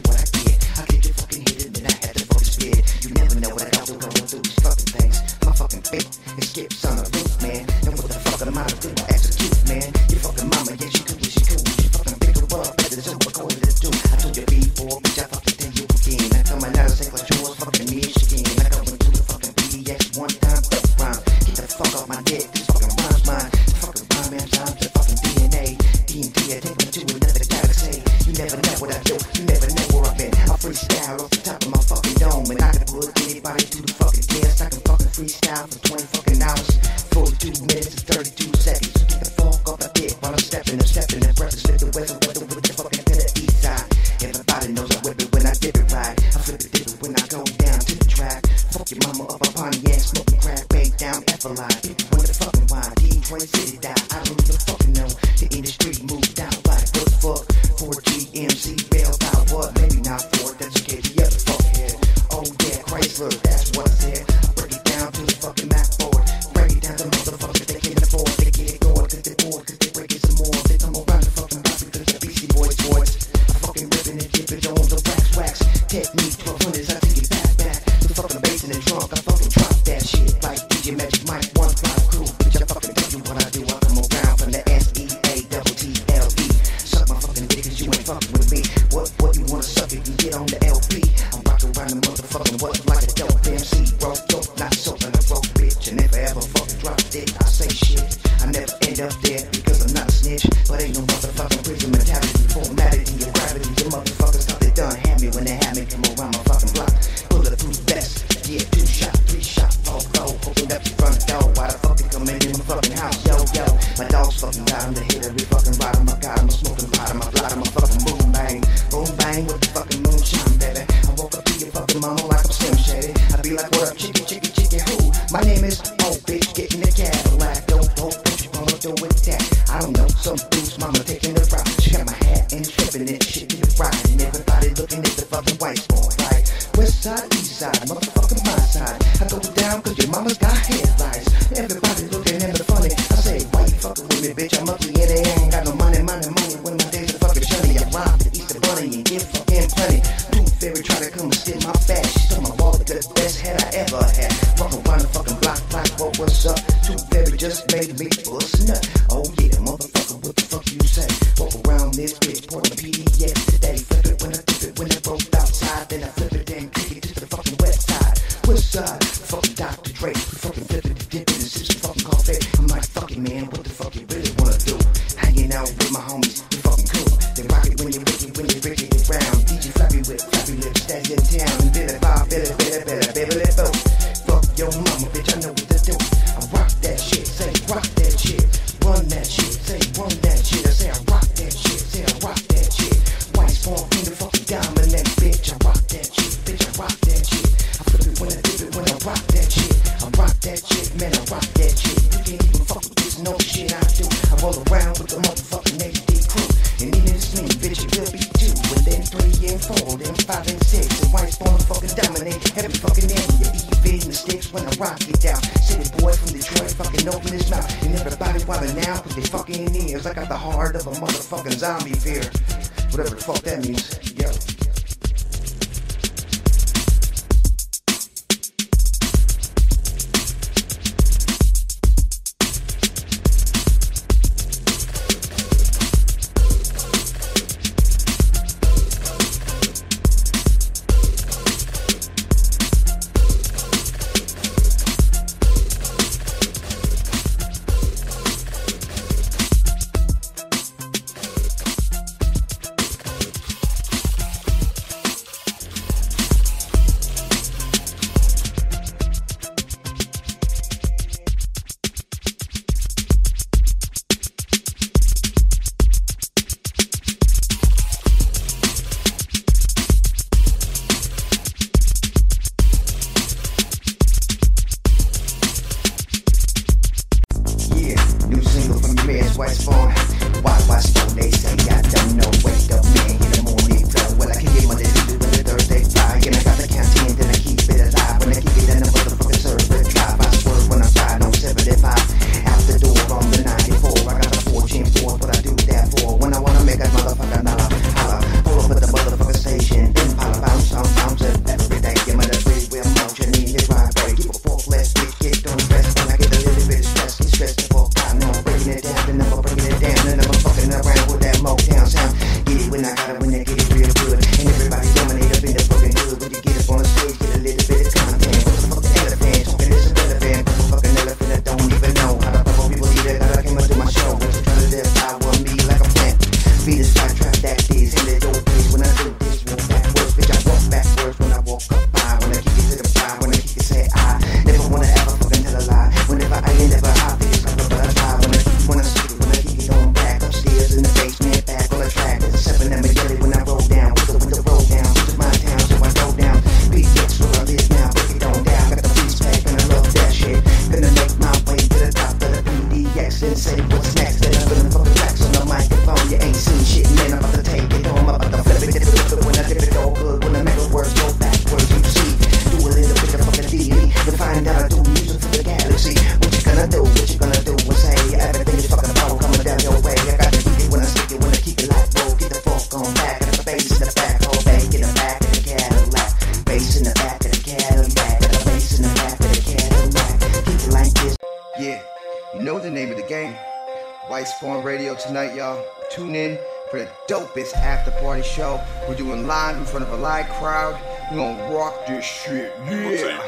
dopest after party show. We're doing live in front of a live crowd. We're gonna rock this shit. Yeah.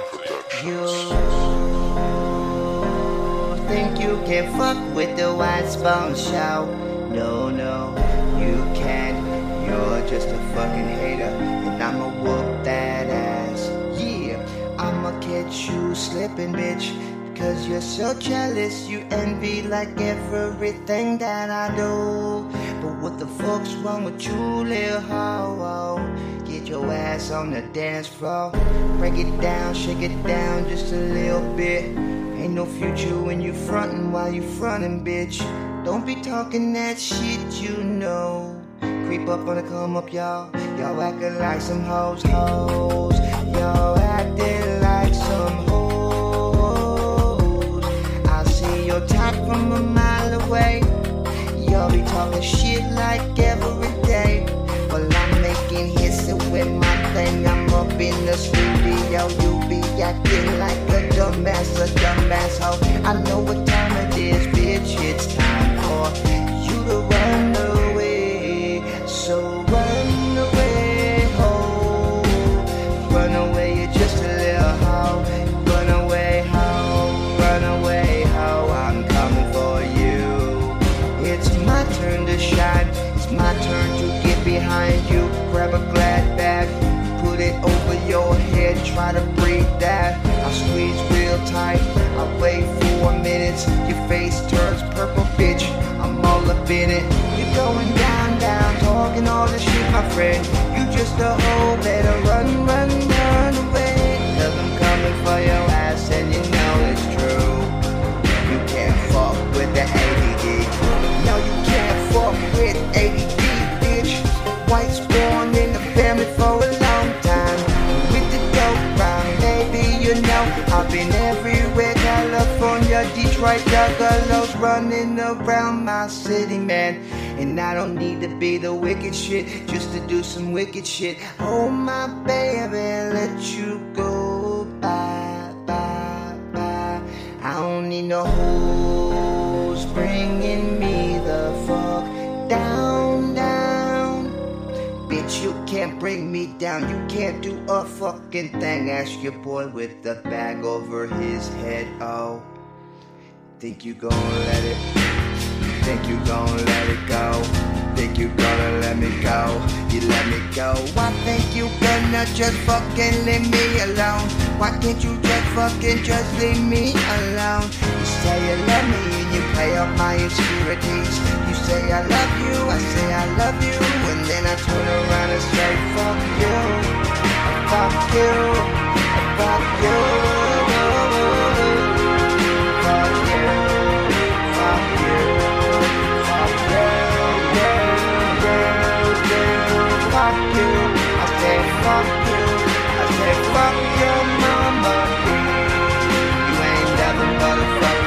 You think you can fuck with the White Spawn Show? No, no, you can't. You're just a fucking hater, and I'ma whoop that ass. Yeah, I'ma catch you slipping, bitch. Cause you're so jealous, you envy like everything that I do. What the fuck's wrong with you, little hoe? Get your ass on the dance floor. Break it down, shake it down just a little bit. Ain't no future when you frontin' while you frontin', bitch. Don't be talking that shit, you know. Creep up on the come up, y'all. Y'all actin' like some hoes, hoes. Y'all acting like some hoes. I see your top from a mile away. Y'all be talking shit like every day. Well, I'm making hits with my thing. I'm up in the studio. You be acting like a dumbass, a dumbass hoe. I know what time it is, bitch. It's time for you to run away. So run Try to breathe that. I squeeze real tight. I wait four minutes. Your face turns purple, bitch. I'm all up in it. You're going down, down, talking all this shit, my friend. You just a hoe. Better run, run, run away. Cause I'm coming for your ass, and you know it's true. You can't fuck with the ADD. Been everywhere. California, Detroit, juggalos running around my city, man. And I don't need to be the wicked shit just to do some wicked shit. Oh, my baby, let you go. Bye, bye, bye. I don't need no hoes bringing can't bring me down. You can't do a fucking thing. Ask your boy with the bag over his head. Oh, think you gonna let it? Think you gonna let it go? Think you gonna let me go? You let me go. Why think you gonna just fucking leave me alone? Why can't you just fucking just leave me alone? You say you love me and you play up my insecurities. You say I love you, I say I love you, then I turn around and say fuck you, fuck you, fuck you, fuck you, fuck you, fuck you, fuck you. I say fuck you, I say fuck your mama. You ain't nothing but a fucking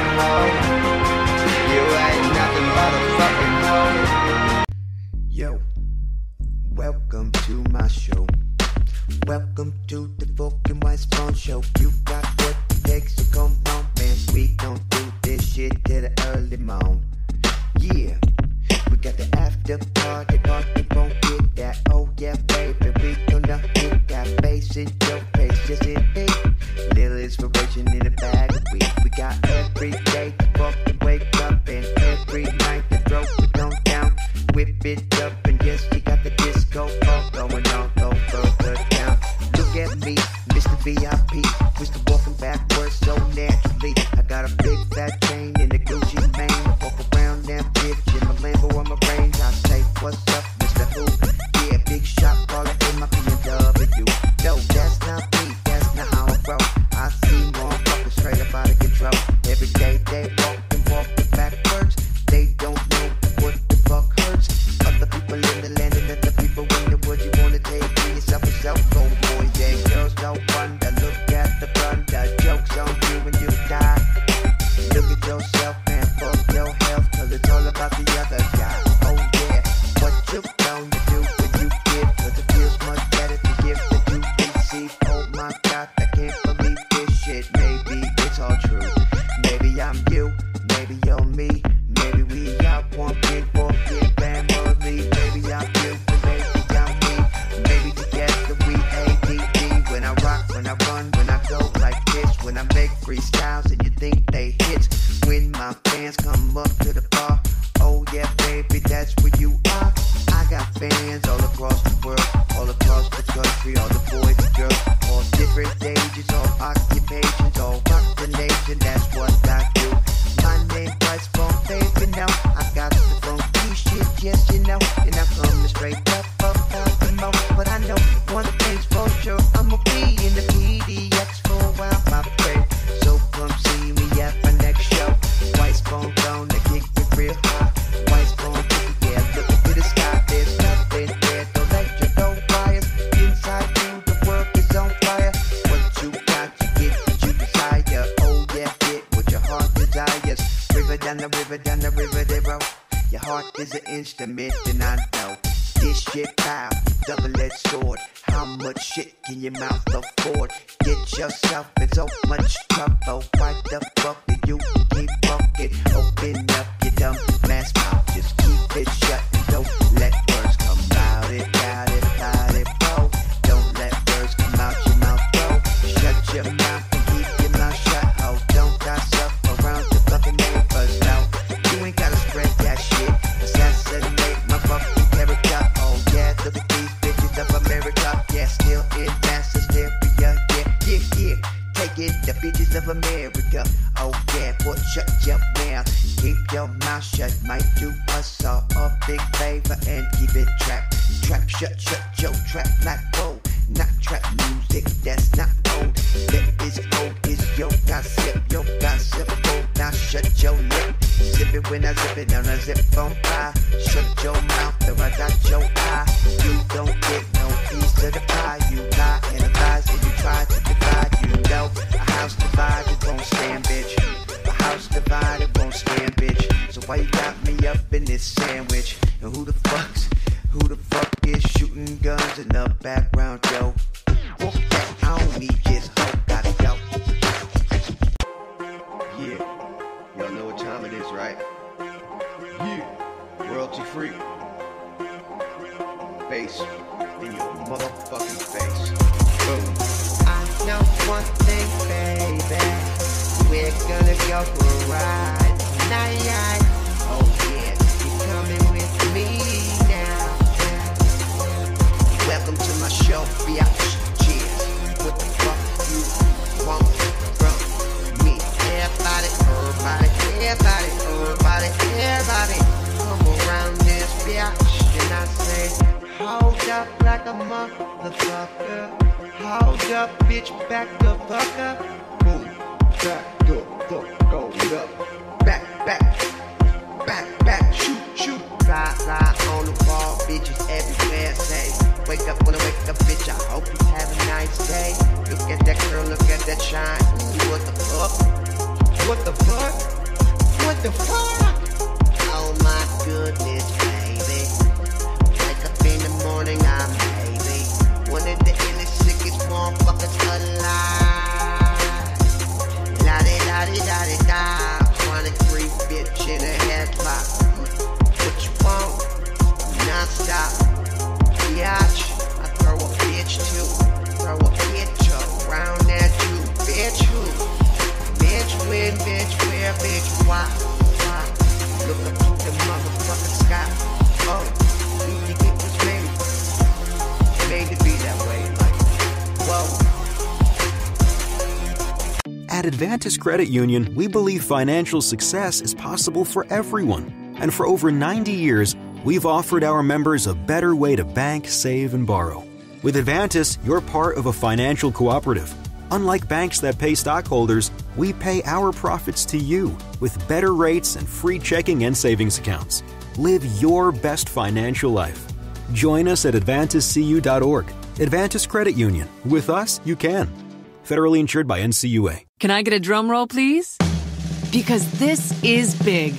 styles and you think they hit When my fans come up to the bar, oh yeah, baby, that's where you are. I got fans all across the world, all across the country, all the boys and girls, all different ages, all occupations, all rock the nation. That's what I do. My name is Funk, baby, now I got the funky shit, yes you know, and I'm coming straight up. Instrument, and I know. This shit pow, double-edged sword. How much shit can your mouth afford? Get yourself in so much gonna a ride tonight. Oh yeah, you're coming with me now. Welcome to my show, biatch. Cheers. What the fuck you want from me? Everybody, everybody, everybody, everybody, everybody, come around this bitch. And I say, hold up like a motherfucker. Hold up, bitch, back the fuck up. Boom. Back fuck goes up. Back, back, back, back. Shoot, shoot. Fly, fly on the wall, bitches everywhere. Say, wake up I wake up, bitch. I hope you have a nice day. Look at that girl, look at that shine. What the fuck? What the fuck? What the fuck? Oh my goodness, baby. Wake up in the morning, I'm baby. One of the illest, sickest motherfuckers alive. Da da di da. 23 bitch in a headlock. What you want? Non-stop. Biatch. I throw a bitch too. Throw a bitch around at you. Bitch who? Bitch when, bitch where, bitch why? Why? Look up to the motherfucking sky. Oh, At Advantis Credit Union, we believe financial success is possible for everyone. And for over 90 years, we've offered our members a better way to bank, save, and borrow. With Advantis, you're part of a financial cooperative. Unlike banks that pay stockholders, we pay our profits to you with better rates and free checking and savings accounts. Live your best financial life. Join us at AdvantisCU.org. Advantis Credit Union. With us, you can. Federally insured by NCUA. Can I get a drum roll, please? Because this is big.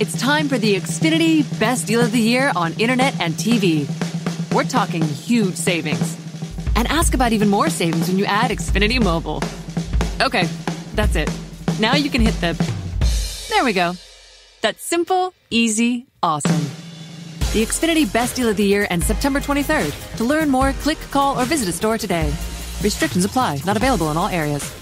It's time for the Xfinity Best Deal of the Year on Internet and TV. We're talking huge savings. And ask about even more savings when you add Xfinity Mobile. Okay, that's it. Now you can hit the. There we go. That's simple, easy, awesome. The Xfinity Best Deal of the Year ends September 23rd. To learn more, click, call, or visit a store today. Restrictions apply, not available in all areas.